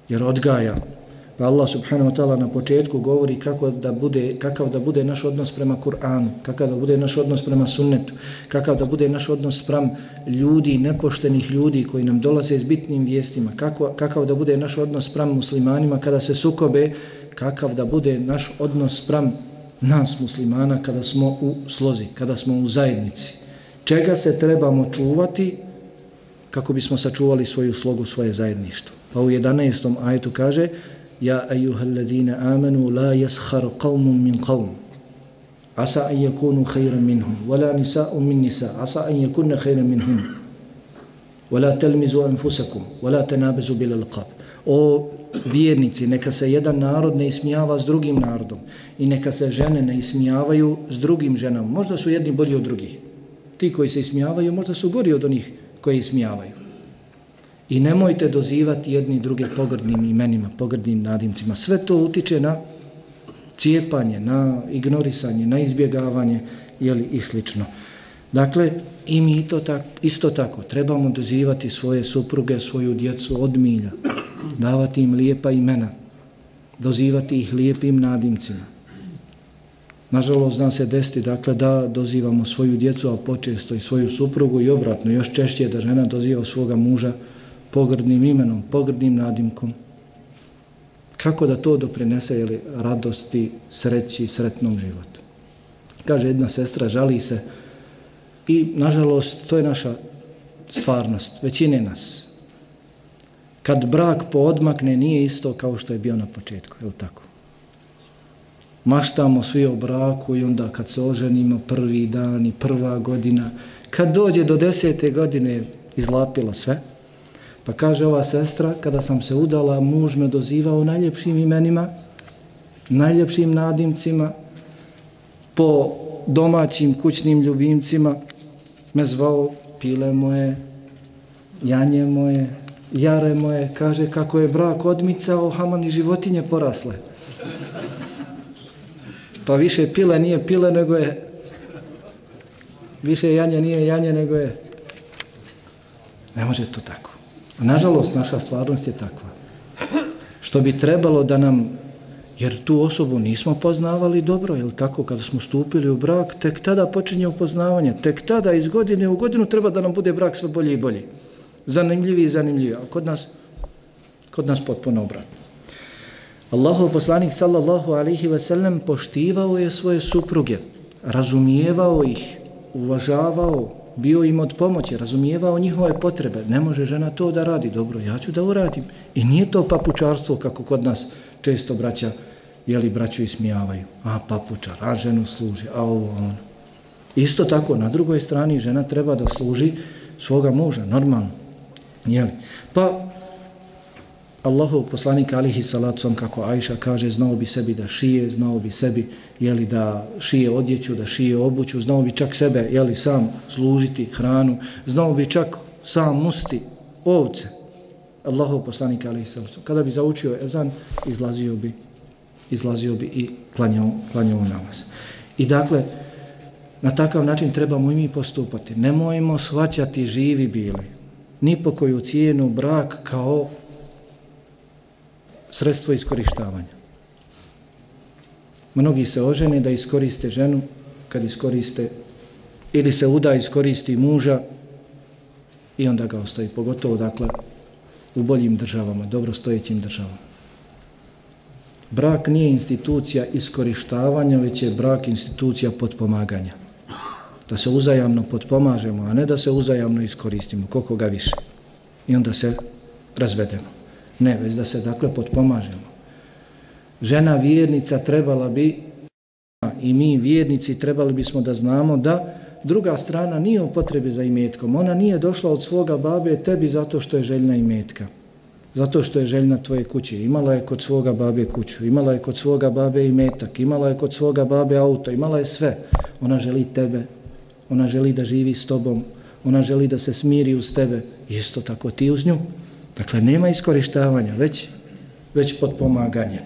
jer odgaja. Pa Allah subhanahu wa ta'ala na početku govori kako da bude, kakav da bude naš odnos prema Kur'anu, kakav da bude naš odnos prema sunnetu, kakav da bude naš odnos prema ljudi, nepoštenih ljudi koji nam dolaze s bitnim vijestima, kako, kakav da bude naš odnos prema muslimanima kada se sukobe, kakav da bude naš odnos prema nas muslimana kada smo u slozi, kada smo u zajednici. Čega se trebamo čuvati kako bismo sačuvali svoju slogu, svoje zajedništvo. Pa u 11. ajetu kaže يا أيها الذين آمنوا لا يسخر قوم من قوم عسى أن يكونوا خيرا منهم ولا نساء من نساء عسى أن يكون خيرا منهم ولا تلمزوا أنفسكم ولا تنابزوا بالألقاب O vjernici, neka se jedan narod ne ismijava s drugim narodom i neka se žene ne ismijavaju s drugim ženama. Možda su jedni bolji od drugih. Ti koji se ismijavaju možda su gori od onih koji ismijavaju. I nemojte dozivati jedni druge pogrdnim imenima, pogrdnim nadimcima. Sve to utiče na cijepanje, na ignorisanje, na izbjegavanje jeli, i slično. Dakle, i mi to tak, isto tako trebamo dozivati svoje supruge, svoju djecu od milja, davati im lijepa imena, dozivati ih lijepim nadimcima. Nažalost, zna se desiti dakle, da dozivamo svoju djecu, a počesto i svoju suprugu i obratno, još češće da žena doziva svoga muža pogrdnim imenom, pogrdnim nadimkom. kako da to doprinese jeli, radosti, sreći, sretnom životu. Kaže jedna sestra, žali se i nažalost to je naša stvarnost, većine nas. Kad brak poodmakne nije isto kao što je bio na početku, je li tako? Maštamo svi o braku i onda kad se oženimo prvi dan i prva godina, kad dođe do desete godine izlapilo sve, Pa kaže ova sestra, kada sam se udala, muž me dozivao najljepšim imenima, najljepšim nadimcima, po domaćim kućnim ljubimcima, me zvao pile moje, janje moje, jare moje, kaže kako je brak odmicao, haman i životinje porasle. Pa više pile nije pile nego je, više janje nije janje nego je, ne može to tako. Nažalost, naša stvarnost je takva. Što bi trebalo da nam, jer tu osobu nismo poznavali dobro, je tako, kada smo stupili u brak, tek tada počinje upoznavanje, tek tada iz godine u godinu treba da nam bude brak sve bolji i bolji. Zanimljivi i zanimljivi. A kod nas, kod nas potpuno obratno. Allahov poslanik sallallahu alihi wasallam poštivao je svoje supruge, razumijevao ih, uvažavao, bio im od pomoći, razumijevao njihove potrebe. Ne može žena to da radi. Dobro, ja ću da uradim. I nije to papučarstvo kako kod nas često braća, jeli braću ismijavaju. A papučar, a ženu služi, a ovo, ono. Isto tako, na drugoj strani žena treba da služi svoga muža, normalno. Jeli? Pa, Allahov poslanik alihi salacom, kako Ajša kaže, znao bi sebi da šije, znao bi sebi jeli, da šije odjeću, da šije obuću, znao bi čak sebe jeli, sam služiti hranu, znao bi čak sam musti ovce. Allahov poslanik alihi salacom. Kada bi zaučio ezan, izlazio bi, izlazio bi i klanjao, klanjao namaz. I dakle, na takav način trebamo i mi postupati. Nemojmo svaćati živi bili, ni po koju cijenu brak kao sredstvo iskorištavanja. Mnogi se ožene da iskoriste ženu kad iskoriste ili se uda iskoristi muža i onda ga ostavi, pogotovo dakle u boljim državama, dobrostojećim državama. Brak nije institucija iskorištavanja, već je brak institucija potpomaganja. Da se uzajamno potpomažemo, a ne da se uzajamno iskoristimo, koliko ga više. I onda se razvedemo. Ne, već da se dakle potpomažemo. Žena vjernica trebala bi, i mi vjernici trebali bismo da znamo da druga strana nije u potrebi za imetkom. Ona nije došla od svoga babe tebi zato što je željna imetka. Zato što je željna tvoje kuće. Imala je kod svoga babe kuću, imala je kod svoga babe imetak, imala je kod svoga babe auto, imala je sve. Ona želi tebe, ona želi da živi s tobom, ona želi da se smiri uz tebe. Isto tako ti uz nju. Dakle, nema iskorištavanja, već, već podpomaganje.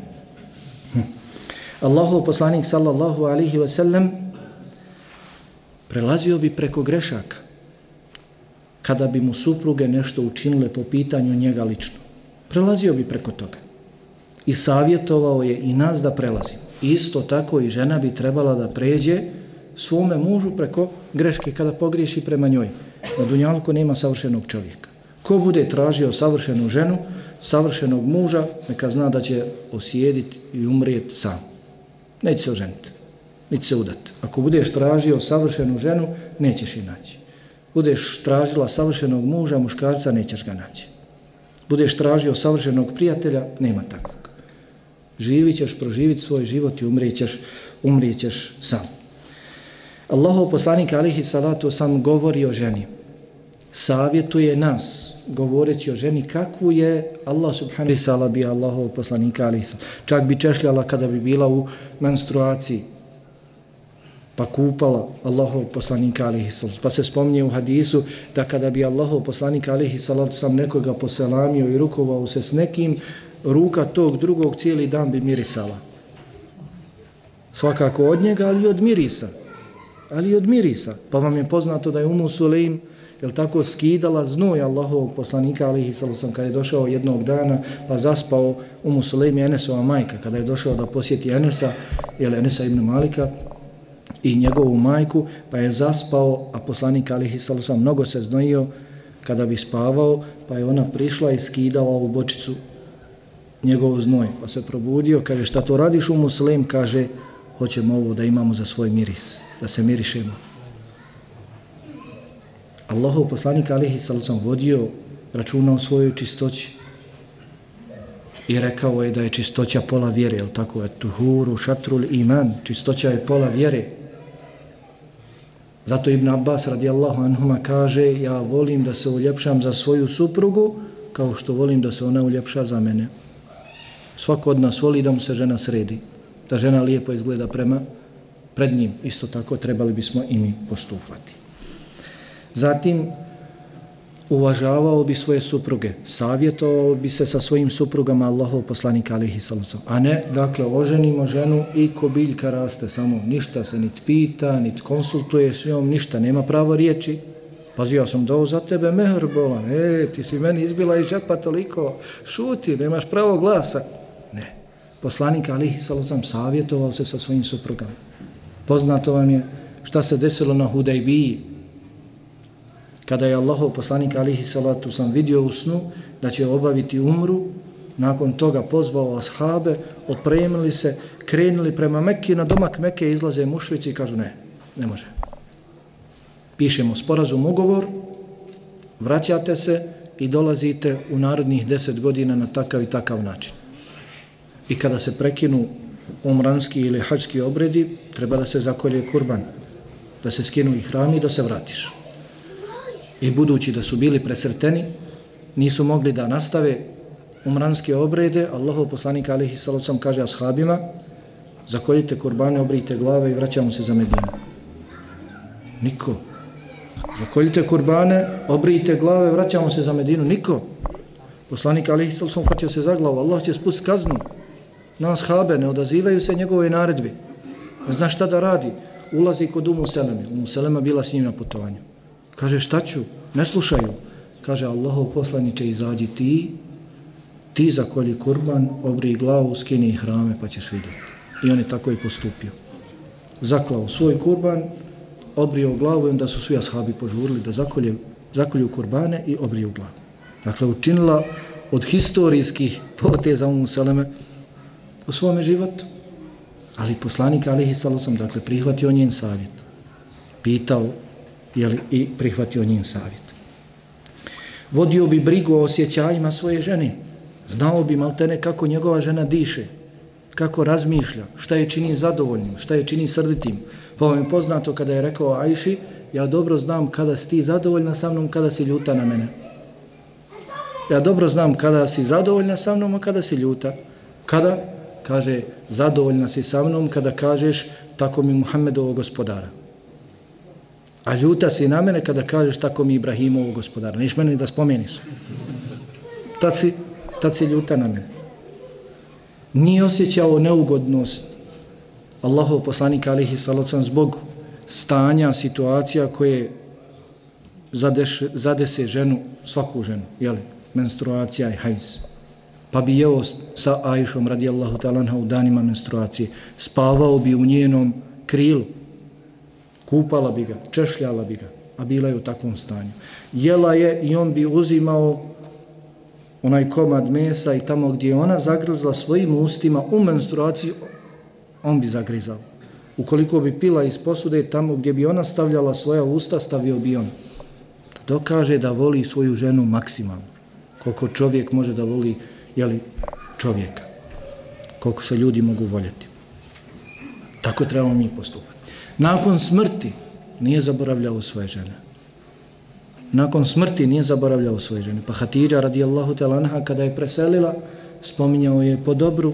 Hm. Allahu poslanik sallallahu alihi wasallam prelazio bi preko grešaka kada bi mu supruge nešto učinile po pitanju njega lično. Prelazio bi preko toga. I savjetovao je i nas da prelazimo. Isto tako i žena bi trebala da pređe svome mužu preko greške kada pogriješi prema njoj. Na dunjalku nema savršenog čovjeka. Ko bude tražio savršenu ženu, savršenog muža, neka zna da će osjediti i umrijeti sam. Neće se oženiti, neće se udati. Ako budeš tražio savršenu ženu, nećeš i naći. Budeš tražila savršenog muža, muškarca, nećeš ga naći. Budeš tražio savršenog prijatelja, nema takvog. Živit ćeš, proživit svoj život i umrijećeš, umrijećeš sam. Allahov poslanik alihi salatu sam govori o ženi. Savjetuje nas, govoreći o ženi kakvu je Allah subhanahu wa ta'ala bi Allahov poslanika ali čak bi češljala kada bi bila u menstruaciji pa kupala Allahov poslanika alihi pa se spomnije u hadisu da kada bi Allahov poslanika alihi salatu sam nekoga poselamio i rukovao se s nekim ruka tog drugog cijeli dan bi mirisala. Svakako od njega ali od mirisa. Ali od mirisa. Pa vam je poznato da je Umu Suleim jel tako, skidala znoj Allahovog poslanika, alihi sallam, kada je došao jednog dana, pa zaspao u Musulemi Enesova majka, kada je došao da posjeti Enesa, jel Enesa ibn Malika, i njegovu majku, pa je zaspao, a poslanik alihi sallam mnogo se znojio kada bi spavao, pa je ona prišla i skidala u bočicu njegov znoj, pa se probudio, kaže šta to radiš u muslim, kaže hoćemo ovo da imamo za svoj miris, da se mirišemo. Allahov poslanik alihi sallam vodio računa o svojoj čistoći i rekao je da je čistoća pola vjere, jel tako je tuhuru, šatrul iman, čistoća je pola vjere. Zato Ibn Abbas radijallahu anhuma kaže ja volim da se uljepšam za svoju suprugu kao što volim da se ona uljepša za mene. Svako od nas voli da mu se žena sredi, da žena lijepo izgleda prema pred njim. Isto tako trebali bismo i mi postupati. Zatim, uvažavao bi svoje supruge, savjetovao bi se sa svojim suprugama Allahov poslanika alihi sallam. A ne, dakle, oženimo ženu i ko biljka raste samo, ništa se nit pita, nit konsultuje s njom, ništa, nema pravo riječi. Pazi, ja sam dao za tebe mehr bolan, e, ti si meni izbila i džepa toliko, šuti, nemaš pravo glasa. Ne, poslanik alihi sallam savjetovao se sa svojim suprugama. Poznato vam je šta se desilo na Hudajbiji, kada je Allahov poslanik alihi salatu sam vidio u snu da će obaviti umru, nakon toga pozvao ashabe, otpremili se, krenuli prema Mekke, na domak Mekke izlaze mušvici i kažu ne, ne može. Pišemo sporazum, ugovor, vraćate se i dolazite u narednih deset godina na takav i takav način. I kada se prekinu umranski ili hački obredi, treba da se zakolje kurban, da se skinu i hrami i da se vratiš i budući da su bili presrteni, nisu mogli da nastave umranske obrede, Allahov poslanik alihi salocam kaže ashabima, zakoljite kurbane, obrijte glave i vraćamo se za Medinu. Niko. Zakoljite kurbane, obrijte glave, vraćamo se za Medinu. Niko. Poslanik alihi salocam fatio se za glavu, Allah će spust kaznu na ashabe, ne odazivaju se njegove naredbi. Zna šta da radi. Ulazi kod Umu Seleme. Umu Selema bila s njim na putovanju. Kaže, šta ću? Ne slušaju. Kaže, Allahov poslaniće, izađi ti, ti zakolji kurban, obri glavu, skini hrame, pa ćeš vidjeti. I on je tako i postupio. Zaklao svoj kurban, obrio glavu i onda su svi ashabi požurili da zakolje, zakolju kurbane i obriju glavu. Dakle, učinila od historijskih poteza u Museleme u svome životu. Ali poslanik Alihi Salosom, dakle, prihvatio njen savjet. Pitao jeli, i prihvatio njim savjet. Vodio bi brigu o osjećajima svoje žene. Znao bi maltene kako njegova žena diše, kako razmišlja, šta je čini zadovoljnim, šta je čini srditim. Pa vam je poznato kada je rekao Ajši, ja dobro znam kada si ti zadovoljna sa mnom, kada si ljuta na mene. Ja dobro znam kada si zadovoljna sa mnom, a kada si ljuta. Kada? Kaže, zadovoljna si sa mnom kada kažeš tako mi Muhammedovog gospodara. A ljuta si na mene kada kažeš tako mi Ibrahimovu gospodar. Niš mene da spomeniš. Tad si, tad si ljuta na mene. Nije osjećao neugodnost Allahov poslanika alihi salocan zbog stanja, situacija koje zadeš, zadese ženu, svaku ženu, jeli, menstruacija i hajz. Pa bi jeo sa Ajšom radijallahu talanha u danima menstruacije, spavao bi u njenom krilu, kupala bi ga, češljala bi ga, a bila je u takvom stanju. Jela je i on bi uzimao onaj komad mesa i tamo gdje ona zagrizla svojim ustima u menstruaciji, on bi zagrizao. Ukoliko bi pila iz posude, tamo gdje bi ona stavljala svoja usta, stavio bi on. To dokaže da voli svoju ženu maksimalno. Koliko čovjek može da voli jeli, čovjeka. Koliko se ljudi mogu voljeti. Tako trebamo mi postupiti. Nakon smrti nije zaboravljao svoje žene. Nakon smrti nije zaboravljao svoje žene. Pa Hatidža radijallahu talanha kada je preselila, spominjao je po dobru,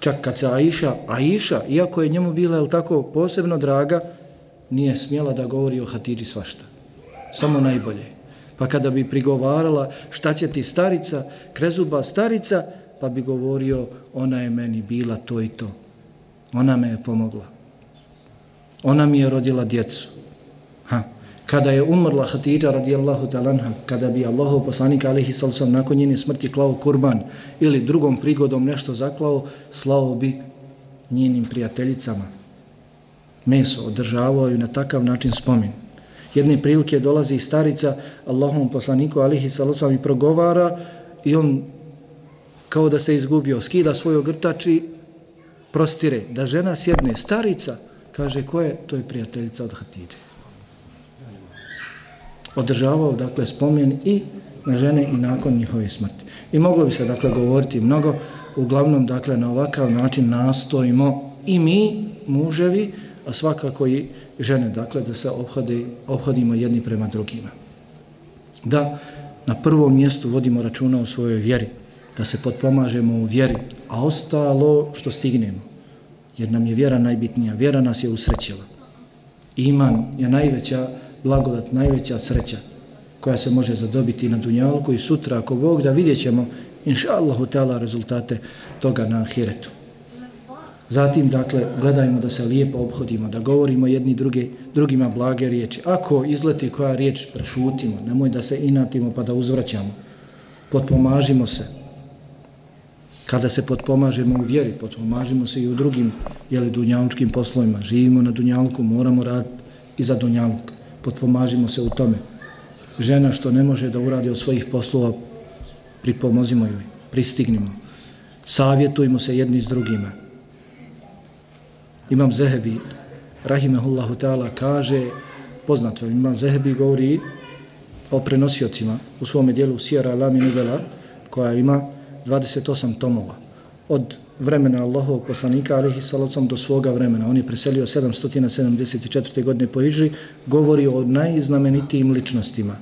čak kad se Aisha, Aisha, iako je njemu bila je tako posebno draga, nije smjela da govori o Hatidži svašta. Samo najbolje. Pa kada bi prigovarala šta će ti starica, krezuba starica, pa bi govorio ona je meni bila to i to. Ona me je pomogla. Ona mi je rodila djecu. Ha. Kada je umrla Hatidža radijallahu talanha, kada bi Allahu poslanik alihi sallam nakon njene smrti klao kurban ili drugom prigodom nešto zaklao, slao bi njenim prijateljicama. Meso održavao ju na takav način spomin. Jedne prilike dolazi starica Allahom poslaniku alihi sallam i progovara i on kao da se izgubio, skida svoj ogrtač i prostire. Da žena sjedne, starica, kaže ko je, to je prijateljica od Hatidže. Održavao, dakle, spomen i na žene i nakon njihove smrti. I moglo bi se, dakle, govoriti mnogo, uglavnom, dakle, na ovakav način nastojimo i mi, muževi, a svakako i žene, dakle, da se obhode, obhodimo jedni prema drugima. Da na prvom mjestu vodimo računa o svojoj vjeri, da se potpomažemo u vjeri, a ostalo što stignemo, jer nam je vjera najbitnija, vjera nas je usrećila. Iman je najveća blagodat, najveća sreća koja se može zadobiti na dunjalku i sutra, ako Bog da vidjet ćemo, inša Allahu teala, rezultate toga na ahiretu. Zatim, dakle, gledajmo da se lijepo obhodimo, da govorimo jedni druge, drugima blage riječi. Ako izleti koja riječ, prešutimo, nemoj da se inatimo pa da uzvraćamo. Potpomažimo se. Kada se potpomažemo u vjeri, potpomažemo se i u drugim jeli, dunjalučkim poslovima. Živimo na dunjalku, moramo raditi i za dunjaluk. Potpomažimo se u tome. Žena što ne može da uradi od svojih poslova, pripomozimo joj, pristignimo. Savjetujmo se jedni s drugima. Imam Zehebi, rahimehullahu ta'ala, kaže, poznato, Imam Zehebi govori o prenosiocima u svome dijelu Sijara Lami Nubela, koja ima 28 tomova. Od vremena Allahovog poslanika, alihi salacom, do svoga vremena. On je preselio 774. godine po Ižri, govori o najznamenitijim ličnostima.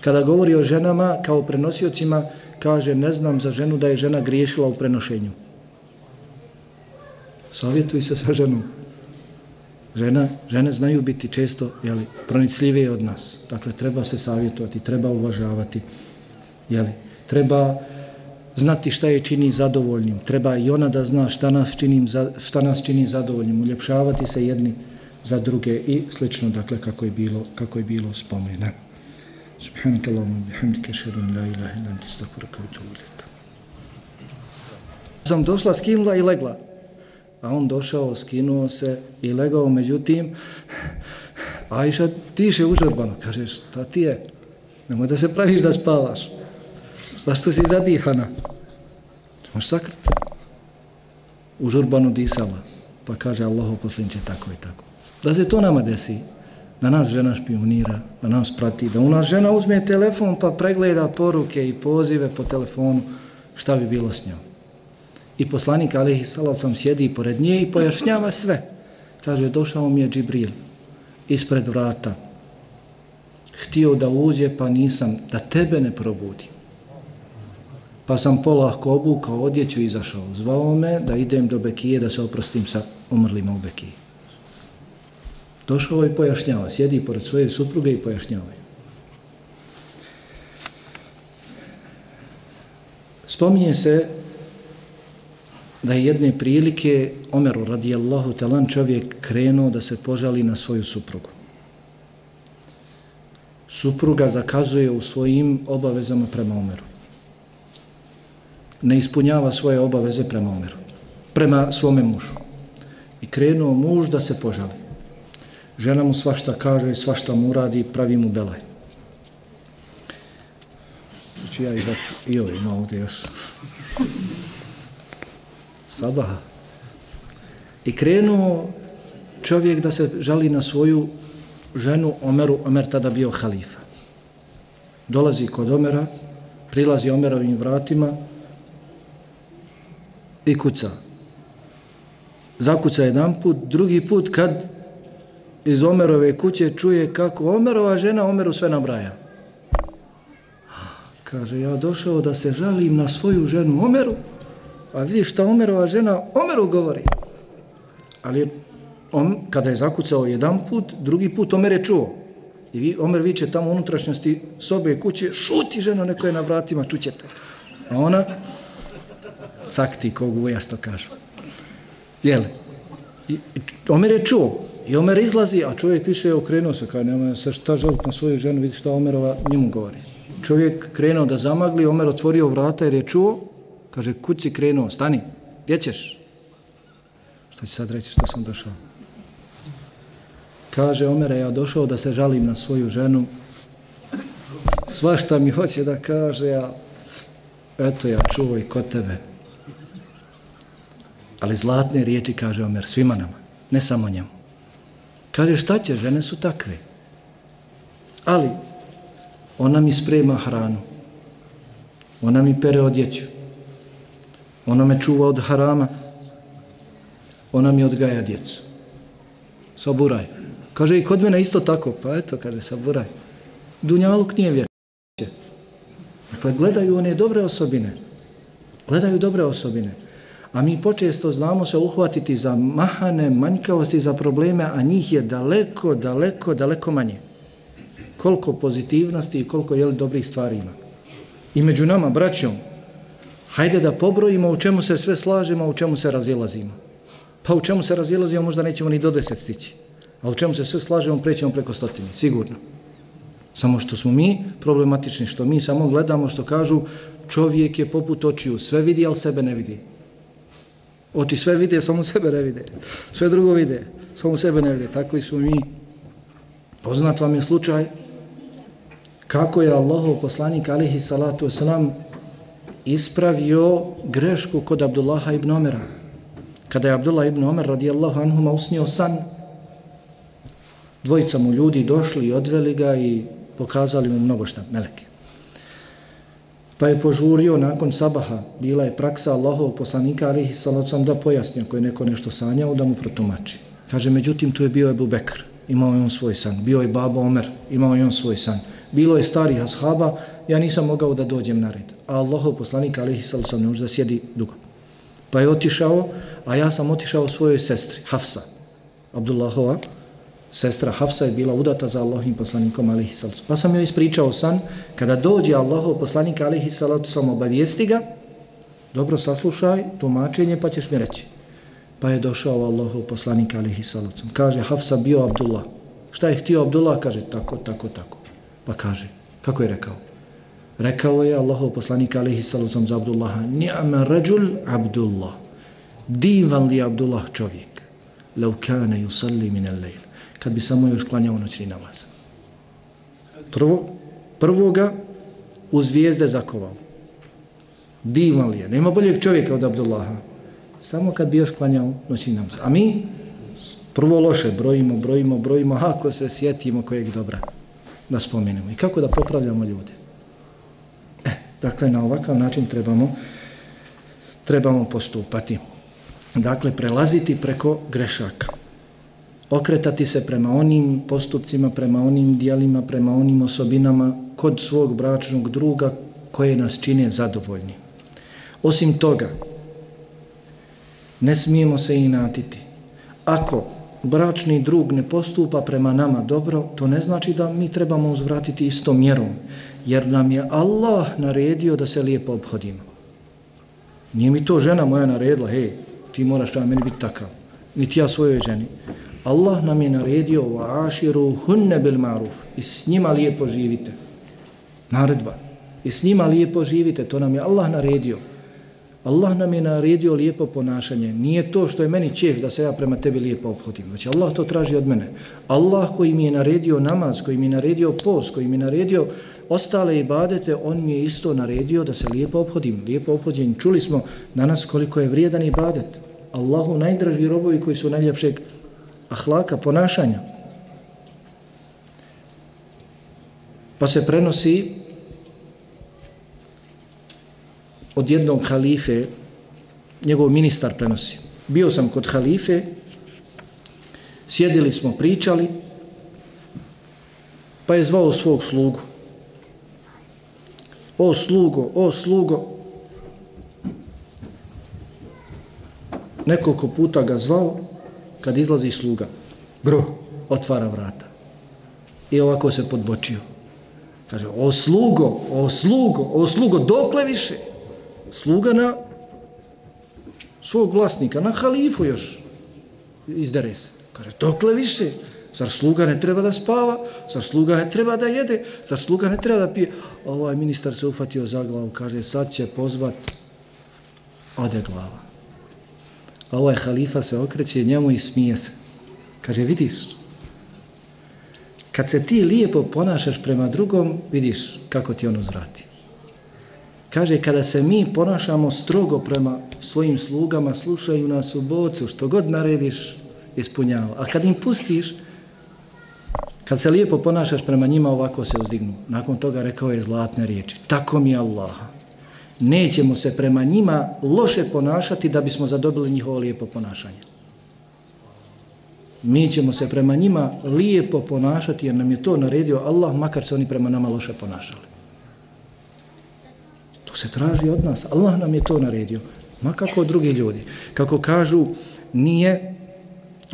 Kada govori o ženama kao prenosiocima, kaže, ne znam za ženu da je žena griješila u prenošenju. Savjetuj se sa ženom. Žena, žene znaju biti često jeli, pronicljivije od nas. Dakle, treba se savjetovati, treba uvažavati. Jeli, treba znati šta je čini zadovoljnim. Treba i ona da zna šta nas čini, šta nas čini zadovoljnim. Uljepšavati se jedni za druge i slično, dakle, kako je bilo, kako je bilo spomena. Subhanak Allahumma bihamdika ashhadu an la ilaha illa anta astaghfiruka wa atubu ilaik. Sam došla, skinula i legla. A on došao, skinuo se i legao, međutim, Ajša tiše užurbano. Kaže, šta ti je? Nemoj da se praviš da spavaš. Zašto si zadihana? Možeš sakriti. Užurbano disala. Pa kaže Allah posljednice tako i tako. Da se to nama desi, da nas žena špionira, da nas prati, da u nas žena uzme telefon pa pregleda poruke i pozive po telefonu, šta bi bilo s njom? I poslanik Alihi Salacom sjedi pored nje i pojašnjava sve. Kaže, došao mi je Džibril ispred vrata. Htio da uđe, pa nisam, da tebe ne probudi. Pa sam polahko obukao odjeću i izašao. Zvao me da idem do Bekije, da se oprostim sa umrlima u Bekiji. Došao i pojašnjava. Sjedi pored svoje supruge i pojašnjava. Spominje se da je jedne prilike Omeru radijallahu talan čovjek krenuo da se požali na svoju suprugu. Supruga zakazuje u svojim obavezama prema Omeru. Ne ispunjava svoje obaveze prema Omeru, prema svome mužu. I krenuo muž da se požali. Žena mu svašta kaže i svašta mu uradi pravi mu belaj. Znači ja i da i ovo ima ovdje još sabaha. I krenuo čovjek da se žali na svoju ženu Omeru, Omer tada bio halifa. Dolazi kod Omera, prilazi Omerovim vratima i kuca. Zakuca jedan put, drugi put kad iz Omerove kuće čuje kako Omerova žena Omeru sve nabraja. Kaže, ja došao da se žalim na svoju ženu Omeru, A vidiš šta Omerova žena Omeru govori. Ali on, kada je zakucao jedan put, drugi put Omer je čuo. I vi, Omer viće tamo unutrašnjosti sobe i kuće, šuti ženo, neko je na vratima, čućete. A ona, cakti kog uja što kažu. Jel? I, Omer je čuo. I Omer izlazi, a čovjek više je okrenuo se, kao nema se šta želiti na svoju ženu, vidi šta Omerova njemu govori. Čovjek krenuo da zamagli, Omer otvorio vrata jer je čuo, Kaže, kuci krenuo? Stani, gdje ćeš? Što ću sad reći što sam došao? Kaže, Omere, ja došao da se žalim na svoju ženu. svašta mi hoće da kaže, ja eto ja čuvaj kod tebe. Ali zlatne riječi kaže Omer svima nama, ne samo njemu. Kaže šta će, žene su takve. Ali ona mi sprema hranu. Ona mi pere odjeću. Ona me čuva od harama. Ona mi odgaja djecu. Saburaj. Kaže i kod mene isto tako. Pa eto, kaže, saburaj. Dunjaluk nije vjer. Dakle, gledaju one dobre osobine. Gledaju dobre osobine. A mi počesto znamo se uhvatiti za mahane, manjkavosti, za probleme, a njih je daleko, daleko, daleko manje. Koliko pozitivnosti i koliko je dobrih stvari ima. I među nama, braćom, hajde da pobrojimo u čemu se sve slažemo, u čemu se razilazimo. Pa u čemu se razilazimo možda nećemo ni do deset stići. A u čemu se sve slažemo, prećemo preko stotini, sigurno. Samo što smo mi problematični, što mi samo gledamo, što kažu čovjek je poput očiju, sve vidi, ali sebe ne vidi. Oči sve vide, samo sebe ne vide. Sve drugo vide, samo sebe ne vide. Tako i smo mi. Poznat vam je slučaj kako je Allahov poslanik alihi salatu wasalam ispravio grešku kod Abdullaha ibn Omera. Kada je Abdullah ibn Omer radijallahu anhuma usnio san, dvojica mu ljudi došli i odveli ga i pokazali mu mnogo šta, meleke. Pa je požurio nakon sabaha, bila je praksa Allahov poslanika, alihi ih salacom da pojasni ako je neko nešto sanjao, da mu protumači. Kaže, međutim, tu je bio Ebu Bekr, imao je on svoj san. Bio je Baba Omer, imao je on svoj san. Bilo je starih ashaba, ja nisam mogao da dođem na red. A Allahov poslanik ali ih salacom ne može da sjedi dugo. Pa je otišao, a ja sam otišao svojoj sestri, Hafsa, Abdullahova, sestra Hafsa je bila udata za Allahovim poslanikom alihi salatu. Pa sam joj ispričao san, kada dođe Allahov poslanik alihi salatu sam obavijesti ga, dobro saslušaj tumačenje pa ćeš mi reći. Pa je došao Allahov poslanik alihi salatu. Kaže Hafsa bio Abdullah. Šta je htio Abdullah? Kaže tako, tako, tako. Pa kaže, kako je rekao? Rekao je Allahov poslanik alihi salatu za Abdullaha, ni'ma rajul Abdullah. Divan li Abdullah čovjek. Lau kane yusalli min al-lejl kad bi samo još klanjao noćni namaz. Prvo, prvoga u zvijezde zakovao. Divan li je? Nema boljeg čovjeka od Abdullaha. Samo kad bi još klanjao noćni namaz. A mi prvo loše brojimo, brojimo, brojimo, ako se sjetimo kojeg dobra da spomenemo. I kako da popravljamo ljude? E, dakle, na ovakav način trebamo trebamo postupati. Dakle, prelaziti preko grešaka okretati se prema onim postupcima, prema onim dijelima, prema onim osobinama kod svog bračnog druga koje nas čine zadovoljni. Osim toga, ne smijemo se inatiti. Ako bračni drug ne postupa prema nama dobro, to ne znači da mi trebamo uzvratiti istom mjerom, jer nam je Allah naredio da se lijepo obhodimo. Nije mi to žena moja naredila, hej, ti moraš prema meni biti takav, niti ja svojoj ženi. Allah nam je naredio wa ashiru hunne bil maruf i s njima lijepo živite. Naredba. I s njima lijepo živite, to nam je Allah naredio. Allah nam je naredio lijepo ponašanje. Nije to što je meni čef da se ja prema tebi lijepo obhodim. Znači Allah to traži od mene. Allah koji mi je naredio namaz, koji mi je naredio post, koji mi je naredio ostale ibadete, on mi je isto naredio da se lijepo obhodim. Lijepo obhodim. Čuli smo danas koliko je vrijedan ibadet. Allahu najdraži robovi koji su najljepšeg ahlaka, ponašanja. Pa se prenosi od jednog halife, njegov ministar prenosi. Bio sam kod halife, sjedili smo, pričali, pa je zvao svog slugu. O slugo, o slugo. Nekoliko puta ga zvao, kad izlazi sluga, gro, otvara vrata. I ovako se podbočio. Kaže, o slugo, o slugo, o slugo, dokle više? Sluga na svog vlasnika, na halifu još izdere se. Kaže, dokle više? Zar sluga ne treba da spava? Zar sluga ne treba da jede? Zar sluga ne treba da pije? Ovaj ministar se ufatio za glavu, kaže, sad će pozvat, ode glava. A ovaj halifa se okreće njemu i smije se. Kaže, vidiš, kad se ti lijepo ponašaš prema drugom, vidiš kako ti on uzvrati. Kaže, kada se mi ponašamo strogo prema svojim slugama, slušaju nas u bocu, što god narediš, ispunjava. A kad im pustiš, kad se lijepo ponašaš prema njima, ovako se uzdignu. Nakon toga rekao je zlatne riječi. Tako mi Allah. Nećemo se prema njima loše ponašati da bismo zadobili njihovo lijepo ponašanje. Mi ćemo se prema njima lijepo ponašati jer nam je to naredio Allah, makar se oni prema nama loše ponašali. To se traži od nas. Allah nam je to naredio. Ma kako drugi ljudi. Kako kažu, nije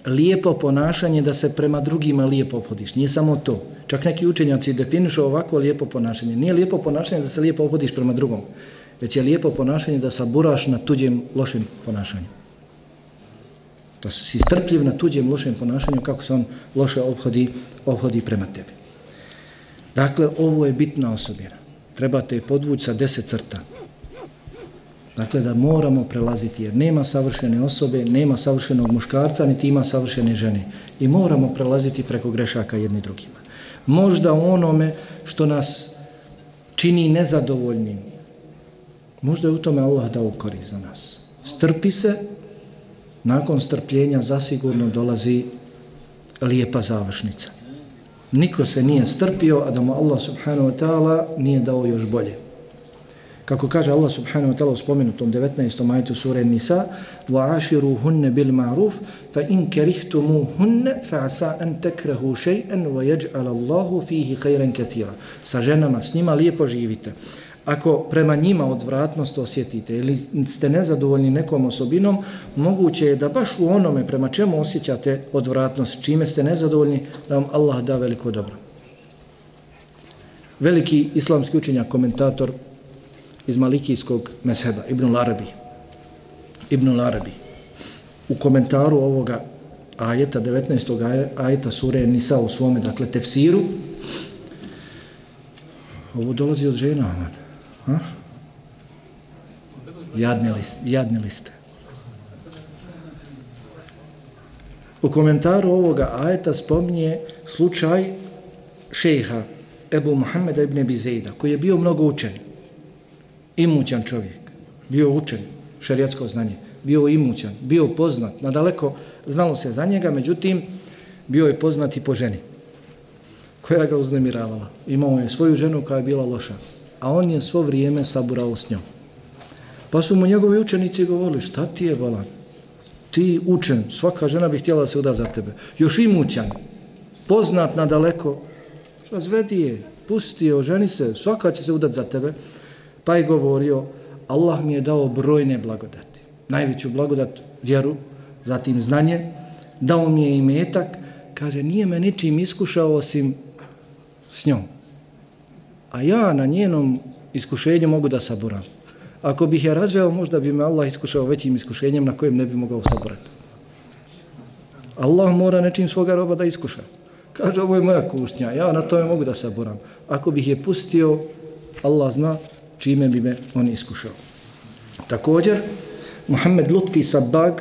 lijepo ponašanje da se prema drugima lijepo opodiš. Nije samo to. Čak neki učenjaci definišu ovako lijepo ponašanje. Nije lijepo ponašanje da se lijepo opodiš prema drugom. Već je lijepo ponašanje da saburaš na tuđem lošem ponašanju. Da si strpljiv na tuđem lošem ponašanju kako se on loše obhodi, obhodi prema tebi. Dakle, ovo je bitna osobina. Trebate podvući sa deset crta. Dakle, da moramo prelaziti, jer nema savršene osobe, nema savršenog muškarca, niti ima savršene žene. I moramo prelaziti preko grešaka jedni drugima. Možda onome što nas čini nezadovoljnim, možda je u tome Allah dao korist za nas. Strpi se, nakon strpljenja zasigurno dolazi lijepa završnica. Niko se nije strpio, a da mu Allah subhanahu wa ta'ala nije dao još bolje. Kako kaže Allah subhanahu wa ta'ala u spomenutom 19. majitu sure Nisa وَعَشِرُهُنَّ بِالْمَعْرُوفِ فَإِنْ كَرِهْتُمُهُنَّ فَعَسَا أَنْ تَكْرَهُ شَيْئًا وَيَجْعَلَ اللَّهُ فِيهِ خَيْرًا كَثِيرًا Sa ženama, s njima lijepo živite. Ako prema njima odvratnost osjetite ili ste nezadovoljni nekom osobinom, moguće je da baš u onome prema čemu osjećate odvratnost, čime ste nezadovoljni, da vam Allah da veliko dobro. Veliki islamski učenjak, komentator iz Malikijskog mesheba, Ibn Larabi. Ibn Larabi. U komentaru ovoga ajeta, 19. ajeta sure Nisa u svome, dakle, tefsiru, ovo dolazi od žena, man. Hm? Jadni, list, jadni liste. U komentaru ovoga ajeta spominje slučaj šeha Ebu Muhammeda ibn Bizejda, koji je bio mnogo učen. Imućan čovjek, bio učen, šarijatsko znanje, bio imućan, bio poznat, nadaleko znalo se za njega, međutim, bio je poznat i po ženi, koja ga uznemiravala. Imao je svoju ženu koja je bila loša, a on je svo vrijeme saburao s njom. Pa su mu njegovi učenici govorili, šta ti je, bolan? Ti učen, svaka žena bi htjela da se uda za tebe. Još imućan, poznat na daleko, razvedi je, pusti je, oženi se, svaka će se udati za tebe. Pa je govorio, Allah mi je dao brojne blagodati. Najveću blagodat, vjeru, zatim znanje, dao mi je i metak, kaže, nije me ničim iskušao osim s njom. A ja na njenom iskušenju mogu da saburam. Ako bih ja razveo, možda bi me Allah iskušao većim iskušenjem na kojem ne bi mogao saburati. Allah mora nečim svoga roba da iskuša. Kaže, ovo je moja kušnja, ja na tome mogu da saburam. Ako bih je pustio, Allah zna, čime bi me on iskušao. Također, Muhammed Lutfi Sabag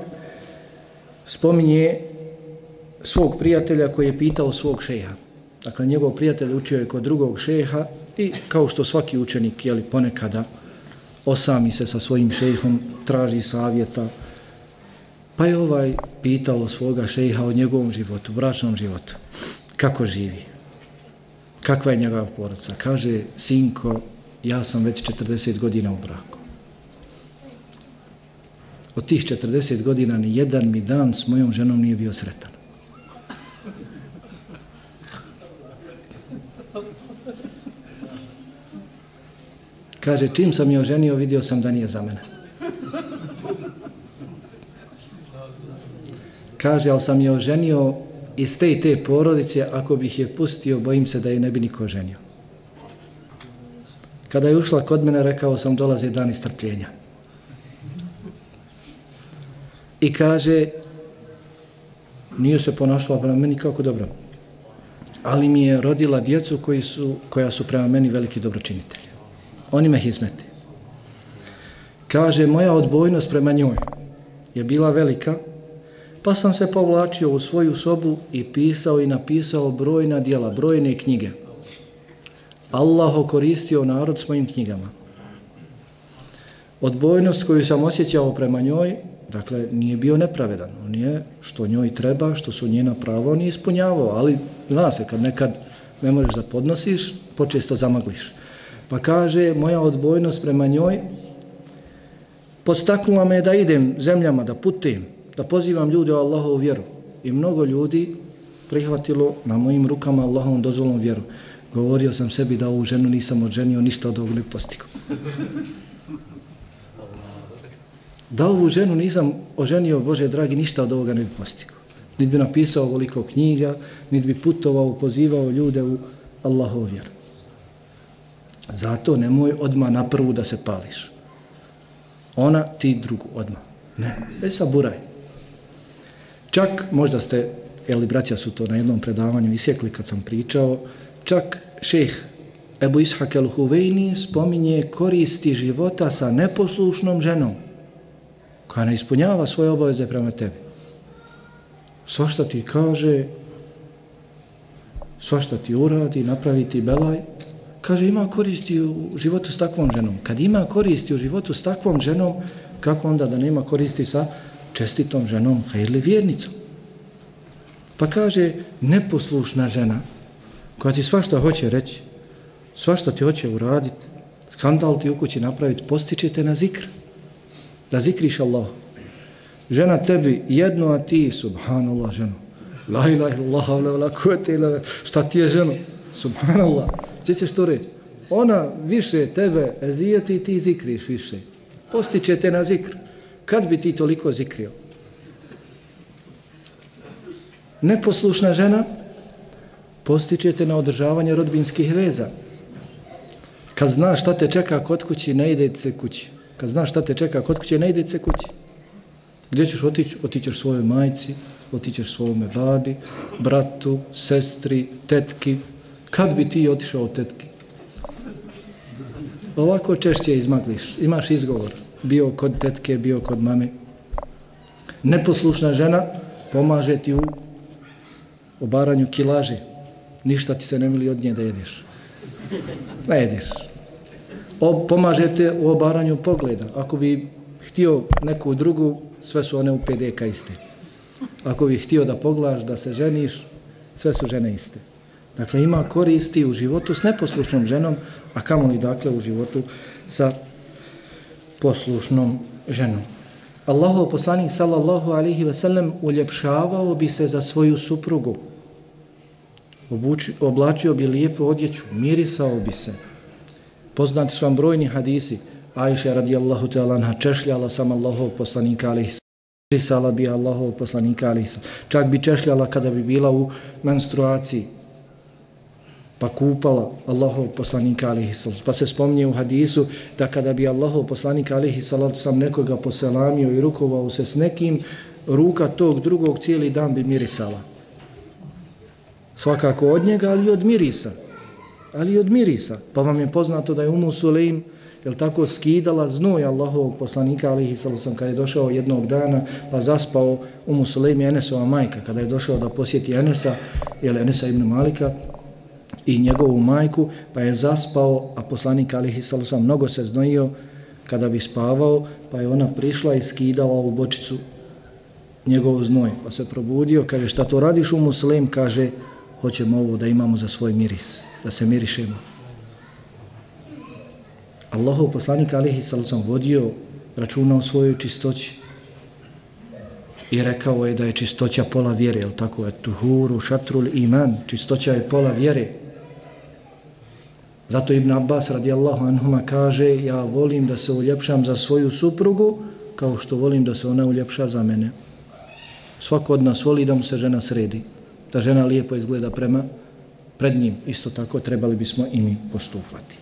spominje svog prijatelja koji je pitao svog šeha. Dakle, njegov prijatelj učio je kod drugog šeha i kao što svaki učenik, jeli, ponekada osami se sa svojim šejhom, traži savjeta, pa je ovaj pitao svoga šejha o njegovom životu, bračnom životu. Kako živi? Kakva je njegova porodca? Kaže, sinko, ja sam već 40 godina u braku. Od tih 40 godina ni jedan mi dan s mojom ženom nije bio sretan. Kaže, čim sam je oženio, vidio sam da nije za mene. Kaže, ali sam je oženio iz te i te porodice, ako bih je pustio, bojim se da je ne bi niko oženio. Kada je ušla kod mene, rekao sam, dolaze dan istrpljenja. I kaže, nije se ponašala prema meni kako dobro, ali mi je rodila djecu koji su, koja su prema meni veliki dobročinitelji. Oni me hizmete. Kaže, moja odbojnost prema njoj je bila velika, pa sam se povlačio u svoju sobu i pisao i napisao brojna dijela, brojne knjige. Allah okoristio narod svojim knjigama. Odbojnost koju sam osjećao prema njoj, dakle, nije bio nepravedan. On je što njoj treba, što su njena prava, on je ispunjavao, ali zna se, kad nekad ne možeš da podnosiš, počesto zamagliš. Pa kaže, moja odbojnost prema njoj podstaknula me da idem zemljama, da putim, da pozivam ljude u Allahovu vjeru. I mnogo ljudi prihvatilo na mojim rukama Allahovom dozvolom vjeru. Govorio sam sebi da ovu ženu nisam odženio, ništa od ovog ne postigo. Da ovu ženu nisam oženio, Bože dragi, ništa od ovoga ne bi postigo. Niti bi napisao ovoliko knjiga, niti bi putovao, pozivao ljude u Allahovu vjeru. Zato nemoj odma na prvu da se pališ. Ona, ti drugu odma. Ne, već saburaj. Čak, možda ste, jeli braća su to na jednom predavanju isjekli kad sam pričao, čak šeh Ebu Ishak el Huvejni spominje koristi života sa neposlušnom ženom koja ne ispunjava svoje obaveze prema tebi. Svašta ti kaže, svašta ti uradi, napravi ti belaj, kaže ima koristi u životu s takvom ženom. Kad ima koristi u životu s takvom ženom, kako onda da nema koristi sa čestitom ženom, ili vjernicom? Pa kaže, neposlušna žena, koja ti svašta hoće reći, svašta ti hoće uraditi, skandal ti u kući napraviti, postiče te na zikr. Da zikriš Allah. Žena tebi jedno, a ti, subhanallah, ženo. La ilaha illallah, la ilaha illallah, šta ti je ženo? Subhanallah. Če ćeš to reći? Ona više tebe ezijeti i ti zikriš više. Postiče te na zikr. Kad bi ti toliko zikrio? Neposlušna žena postičete na održavanje rodbinskih veza. Kad znaš šta te čeka kod kući, ne ide se kući. Kad znaš šta te čeka kod kuće, ne ide se kući. Gdje ćeš otići? Otićeš svojoj majci, otićeš svojome babi, bratu, sestri, tetki. Kad bi ti otišao od tetki? Ovako češće izmagliš. Imaš izgovor. Bio kod tetke, bio kod mame. Neposlušna žena pomaže ti u obaranju kilaže. Ništa ti se ne mili od nje da jedeš. Ne jedeš. O, pomažete u obaranju pogleda. Ako bi htio neku drugu, sve su one u PDK iste. Ako bi htio da poglaš, da se ženiš, sve su žene iste. Dakle, ima koristi u životu s neposlušnom ženom, a kamo li dakle u životu sa poslušnom ženom. Allahov poslanik sallallahu alihi wasallam uljepšavao bi se za svoju suprugu. Obuči, oblačio bi lijepu odjeću, mirisao bi se. Poznati su vam brojni hadisi. Aisha radijallahu ta'ala češljala sam Allahov poslanika alihi Mirisala bi Allahov poslanika alihi Čak bi češljala kada bi bila u menstruaciji pa kupala Allahov poslanika alihi salatu. Pa se spomnije u hadisu da kada bi Allahov poslanika alihi salatu sam nekoga poselamio i rukovao se s nekim, ruka tog drugog cijeli dan bi mirisala. Svakako od njega, ali od mirisa. Ali od mirisa. Pa vam je poznato da je Umu Suleim jel tako skidala znoj Allahovog poslanika alihi salatu kada je došao jednog dana pa zaspao Umu Suleim i Enesova majka. Kada je došao da posjeti Enesa, jel Enesa ibn Malika, i njegovu majku, pa je zaspao, a poslanik Alihi Salusa mnogo se znojio kada bi spavao, pa je ona prišla i skidala u bočicu njegov znoj. Pa se probudio, kaže šta to radiš u muslim, kaže hoćemo ovo da imamo za svoj miris, da se mirišemo. Allahov poslanik Alihi Salusa vodio računa o svojoj čistoći i rekao je da je čistoća pola vjere, jel tako je tuhuru, šatrul iman, čistoća je pola vjere. Zato Ibn Abbas radijallahu anhuma kaže ja volim da se uljepšam za svoju suprugu kao što volim da se ona uljepša za mene. Svako od nas voli da mu se žena sredi, da žena lijepo izgleda prema pred njim. Isto tako trebali bismo i mi postupati.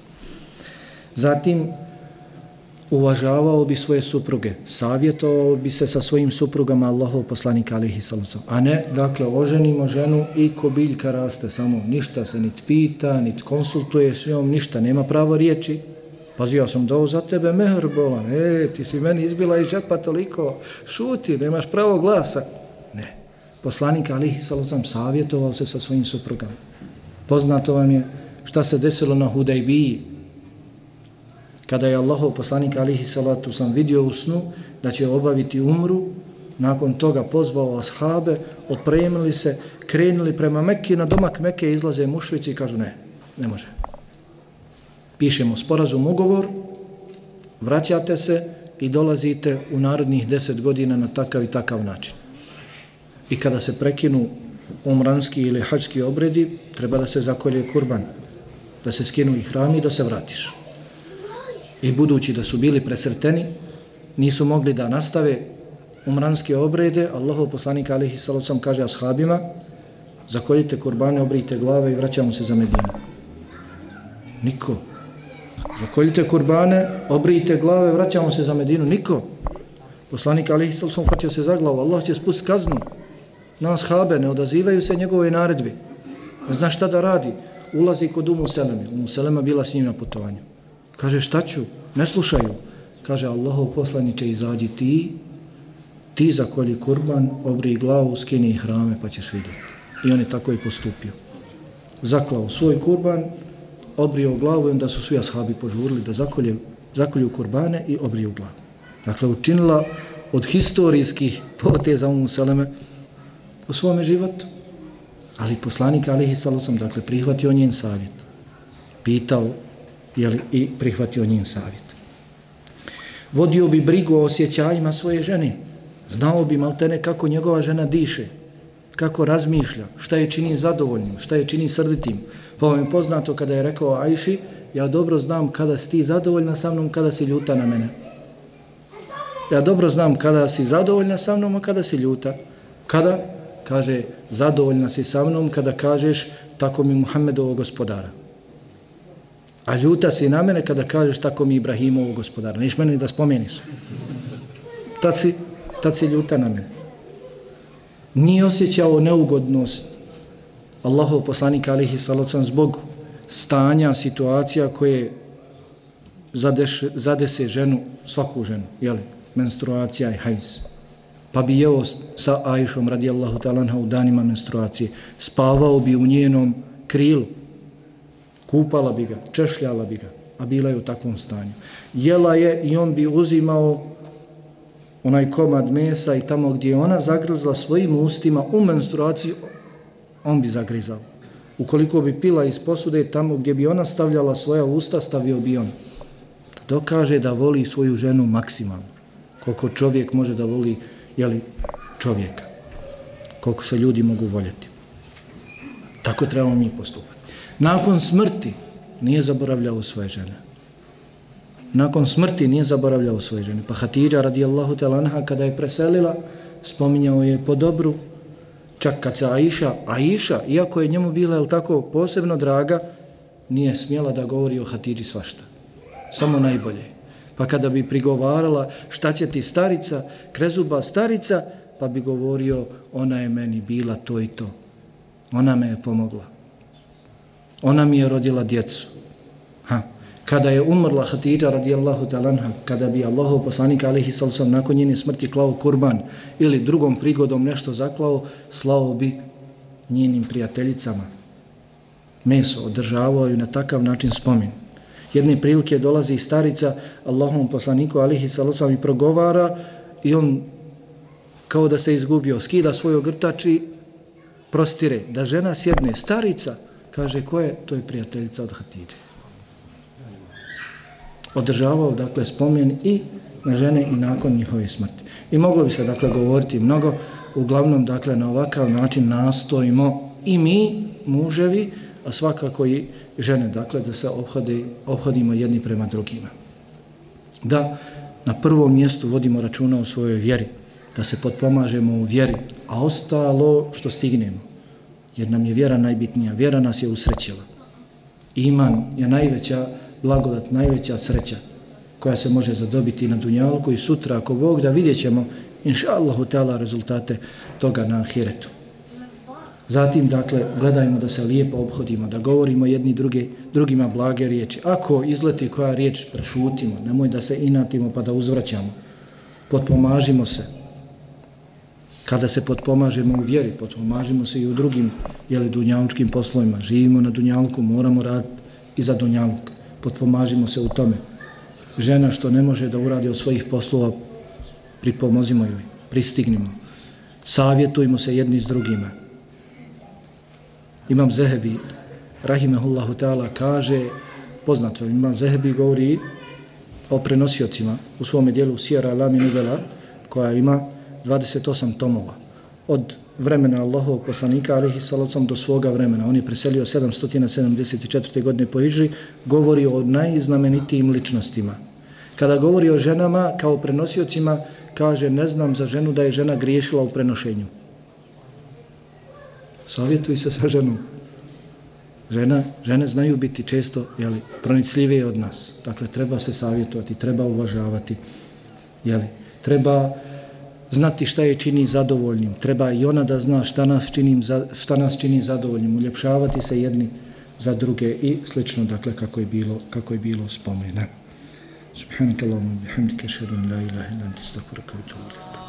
Zatim, uvažavao bi svoje supruge, savjetovao bi se sa svojim suprugama Allahov poslanika alihi salacom. A ne, dakle, oženimo ženu i ko biljka raste samo, ništa se niti pita, niti konsultuje s njom, ništa, nema pravo riječi. Pazio sam dao za tebe mehr bolan, e, ti si meni izbila iz džepa toliko, šuti, nemaš pravo glasa. Ne, poslanik alihi salacom savjetovao se sa svojim suprugama. Poznato vam je šta se desilo na Hudajbiji, kada je Allahov poslanik alihi salatu sam vidio u snu da će obaviti umru, nakon toga pozvao ashabe, opremili se, krenuli prema Mekke, na domak Mekke izlaze mušvici i kažu ne, ne može. Pišemo sporazum, ugovor, vraćate se i dolazite u narodnih deset godina na takav i takav način. I kada se prekinu umranski ili hački obredi, treba da se zakolje kurban, da se skinu i hrami i da se vratiš. I budući da su bili presrteni, nisu mogli da nastave umranske obrede, Allahov poslanik alihi salocam kaže ashabima, zakoljite kurbane, obrijte glave i vraćamo se za Medinu. Niko. Zakoljite kurbane, obrijte glave, vraćamo se za Medinu. Niko. Poslanik alihi salocam hvatio se za glavu, Allah će spust kaznu na ashabe, ne odazivaju se njegove naredbi. Ne zna šta da radi. Ulazi kod Umu Seleme. Umu Selema bila s njim na putovanju. Kaže, šta ću? Ne slušaju. Kaže, Allahov poslaniće, izađi ti, ti zakolji kurban, obri glavu, skini hrame, pa ćeš vidjeti. I on je tako i postupio. Zaklao svoj kurban, obrio glavu i onda su svi ashabi požurili da zakolje, zakolju kurbane i obriju glavu. Dakle, učinila od historijskih poteza Umu Seleme u svome životu. Ali poslanik Alihi Salosom, dakle, prihvatio njen savjet. Pitao, jeli, i prihvatio njen savjet. Vodio bi brigu o osjećajima svoje žene. Znao bi maltene kako njegova žena diše, kako razmišlja, šta je čini zadovoljnim, šta je čini srditim. Pa vam je poznato kada je rekao Ajši, ja dobro znam kada si ti zadovoljna sa mnom, kada si ljuta na mene. Ja dobro znam kada si zadovoljna sa mnom, a kada si ljuta. Kada? Kaže, zadovoljna si sa mnom kada kažeš tako mi Muhammedovo gospodara. A ljuta si na mene kada kažeš tako mi Ibrahimovu gospodara. Niš mene da spomeniš. Tad si, tad si ljuta na mene. Nije osjećao neugodnost Allahov poslanika alihi salocam zbog stanja, situacija koje zadeš, zadese ženu, svaku ženu, jeli, menstruacija i hajz. Pa bi jeo sa Ajšom radijallahu talanha u danima menstruacije, spavao bi u njenom krilu, kupala bi ga, češljala bi ga, a bila je u takvom stanju. Jela je i on bi uzimao onaj komad mesa i tamo gdje je ona zagrizla svojim ustima u menstruaciji, on bi zagrizao. Ukoliko bi pila iz posude, tamo gdje bi ona stavljala svoja usta, stavio bi on. Dokaže da voli svoju ženu maksimalno. Koliko čovjek može da voli jeli, čovjeka. Koliko se ljudi mogu voljeti. Tako trebamo mi postupati. Nakon smrti nije zaboravljao svoje žene. Nakon smrti nije zaboravljao svoje žene. Pa Hatidža radijallahu talanha kada je preselila, spominjao je po dobru, čak kad se Aisha, Aisha, iako je njemu bila je tako posebno draga, nije smjela da govori o Hatidži svašta. Samo najbolje. Pa kada bi prigovarala šta će ti starica, krezuba starica, pa bi govorio ona je meni bila to i to. Ona me je pomogla. Ona mi je rodila djecu. Ha. Kada je umrla Hatidža radijallahu talanha, kada bi Allahov poslanik alihi salsam nakon njene smrti klao kurban ili drugom prigodom nešto zaklao, slao bi njenim prijateljicama. Meso održavao ju na takav način spomin. Jedne prilike dolazi starica Allahom poslaniku alihi salsam i progovara i on kao da se izgubio, skida svoj ogrtač i prostire da žena sjedne, starica, Kaže, ko je? To je prijateljica od Hatidže. Održavao, dakle, spomen i na žene i nakon njihove smrti. I moglo bi se, dakle, govoriti mnogo, uglavnom, dakle, na ovakav način nastojimo i mi, muževi, a svakako i žene, dakle, da se obhode, obhodimo jedni prema drugima. Da na prvom mjestu vodimo računa o svojoj vjeri, da se potpomažemo u vjeri, a ostalo što stignemo jer nam je vjera najbitnija. Vjera nas je usrećila. Iman je najveća blagodat, najveća sreća koja se može zadobiti na Dunjalku i sutra, ako Bog da vidjet ćemo, inša Allahu teala, rezultate toga na Ahiretu. Zatim, dakle, gledajmo da se lijepo obhodimo, da govorimo jedni druge, drugima blage riječi. Ako izleti koja riječ, prešutimo, nemoj da se inatimo pa da uzvraćamo. Potpomažimo se, kada se potpomažemo u vjeri, potpomažemo se i u drugim jeli, dunjalučkim poslovima. Živimo na dunjalku, moramo raditi i za dunjaluk. Potpomažimo se u tome. žena što ne može da uradi od svojih poslova, pripomozimo joj, pristignimo. Savjetujmo se jedni s drugima. Imam Zehebi, rahimehullahu ta'ala, kaže, poznato, Imam Zehebi govori o prenosiocima u svome dijelu Sierra Lami Nubela, koja ima 28 tomova. Od vremena Allahovog poslanika, alihi salacom, do svoga vremena. On je preselio 774. godine po Iži, govori o najznamenitijim ličnostima. Kada govori o ženama kao prenosiocima, kaže, ne znam za ženu da je žena griješila u prenošenju. Savjetuj se sa ženom. Žena, žene znaju biti često jeli, pronicljivije od nas. Dakle, treba se savjetovati, treba uvažavati. Jeli, treba znati šta je čini zadovoljnim. Treba i ona da zna šta nas čini, šta nas čini zadovoljnim. Uljepšavati se jedni za druge i slično, dakle, kako je bilo, kako je bilo spomene. Subhanaka Allahumma bihamdika la ilaha illa anta astaghfiruka wa atubu.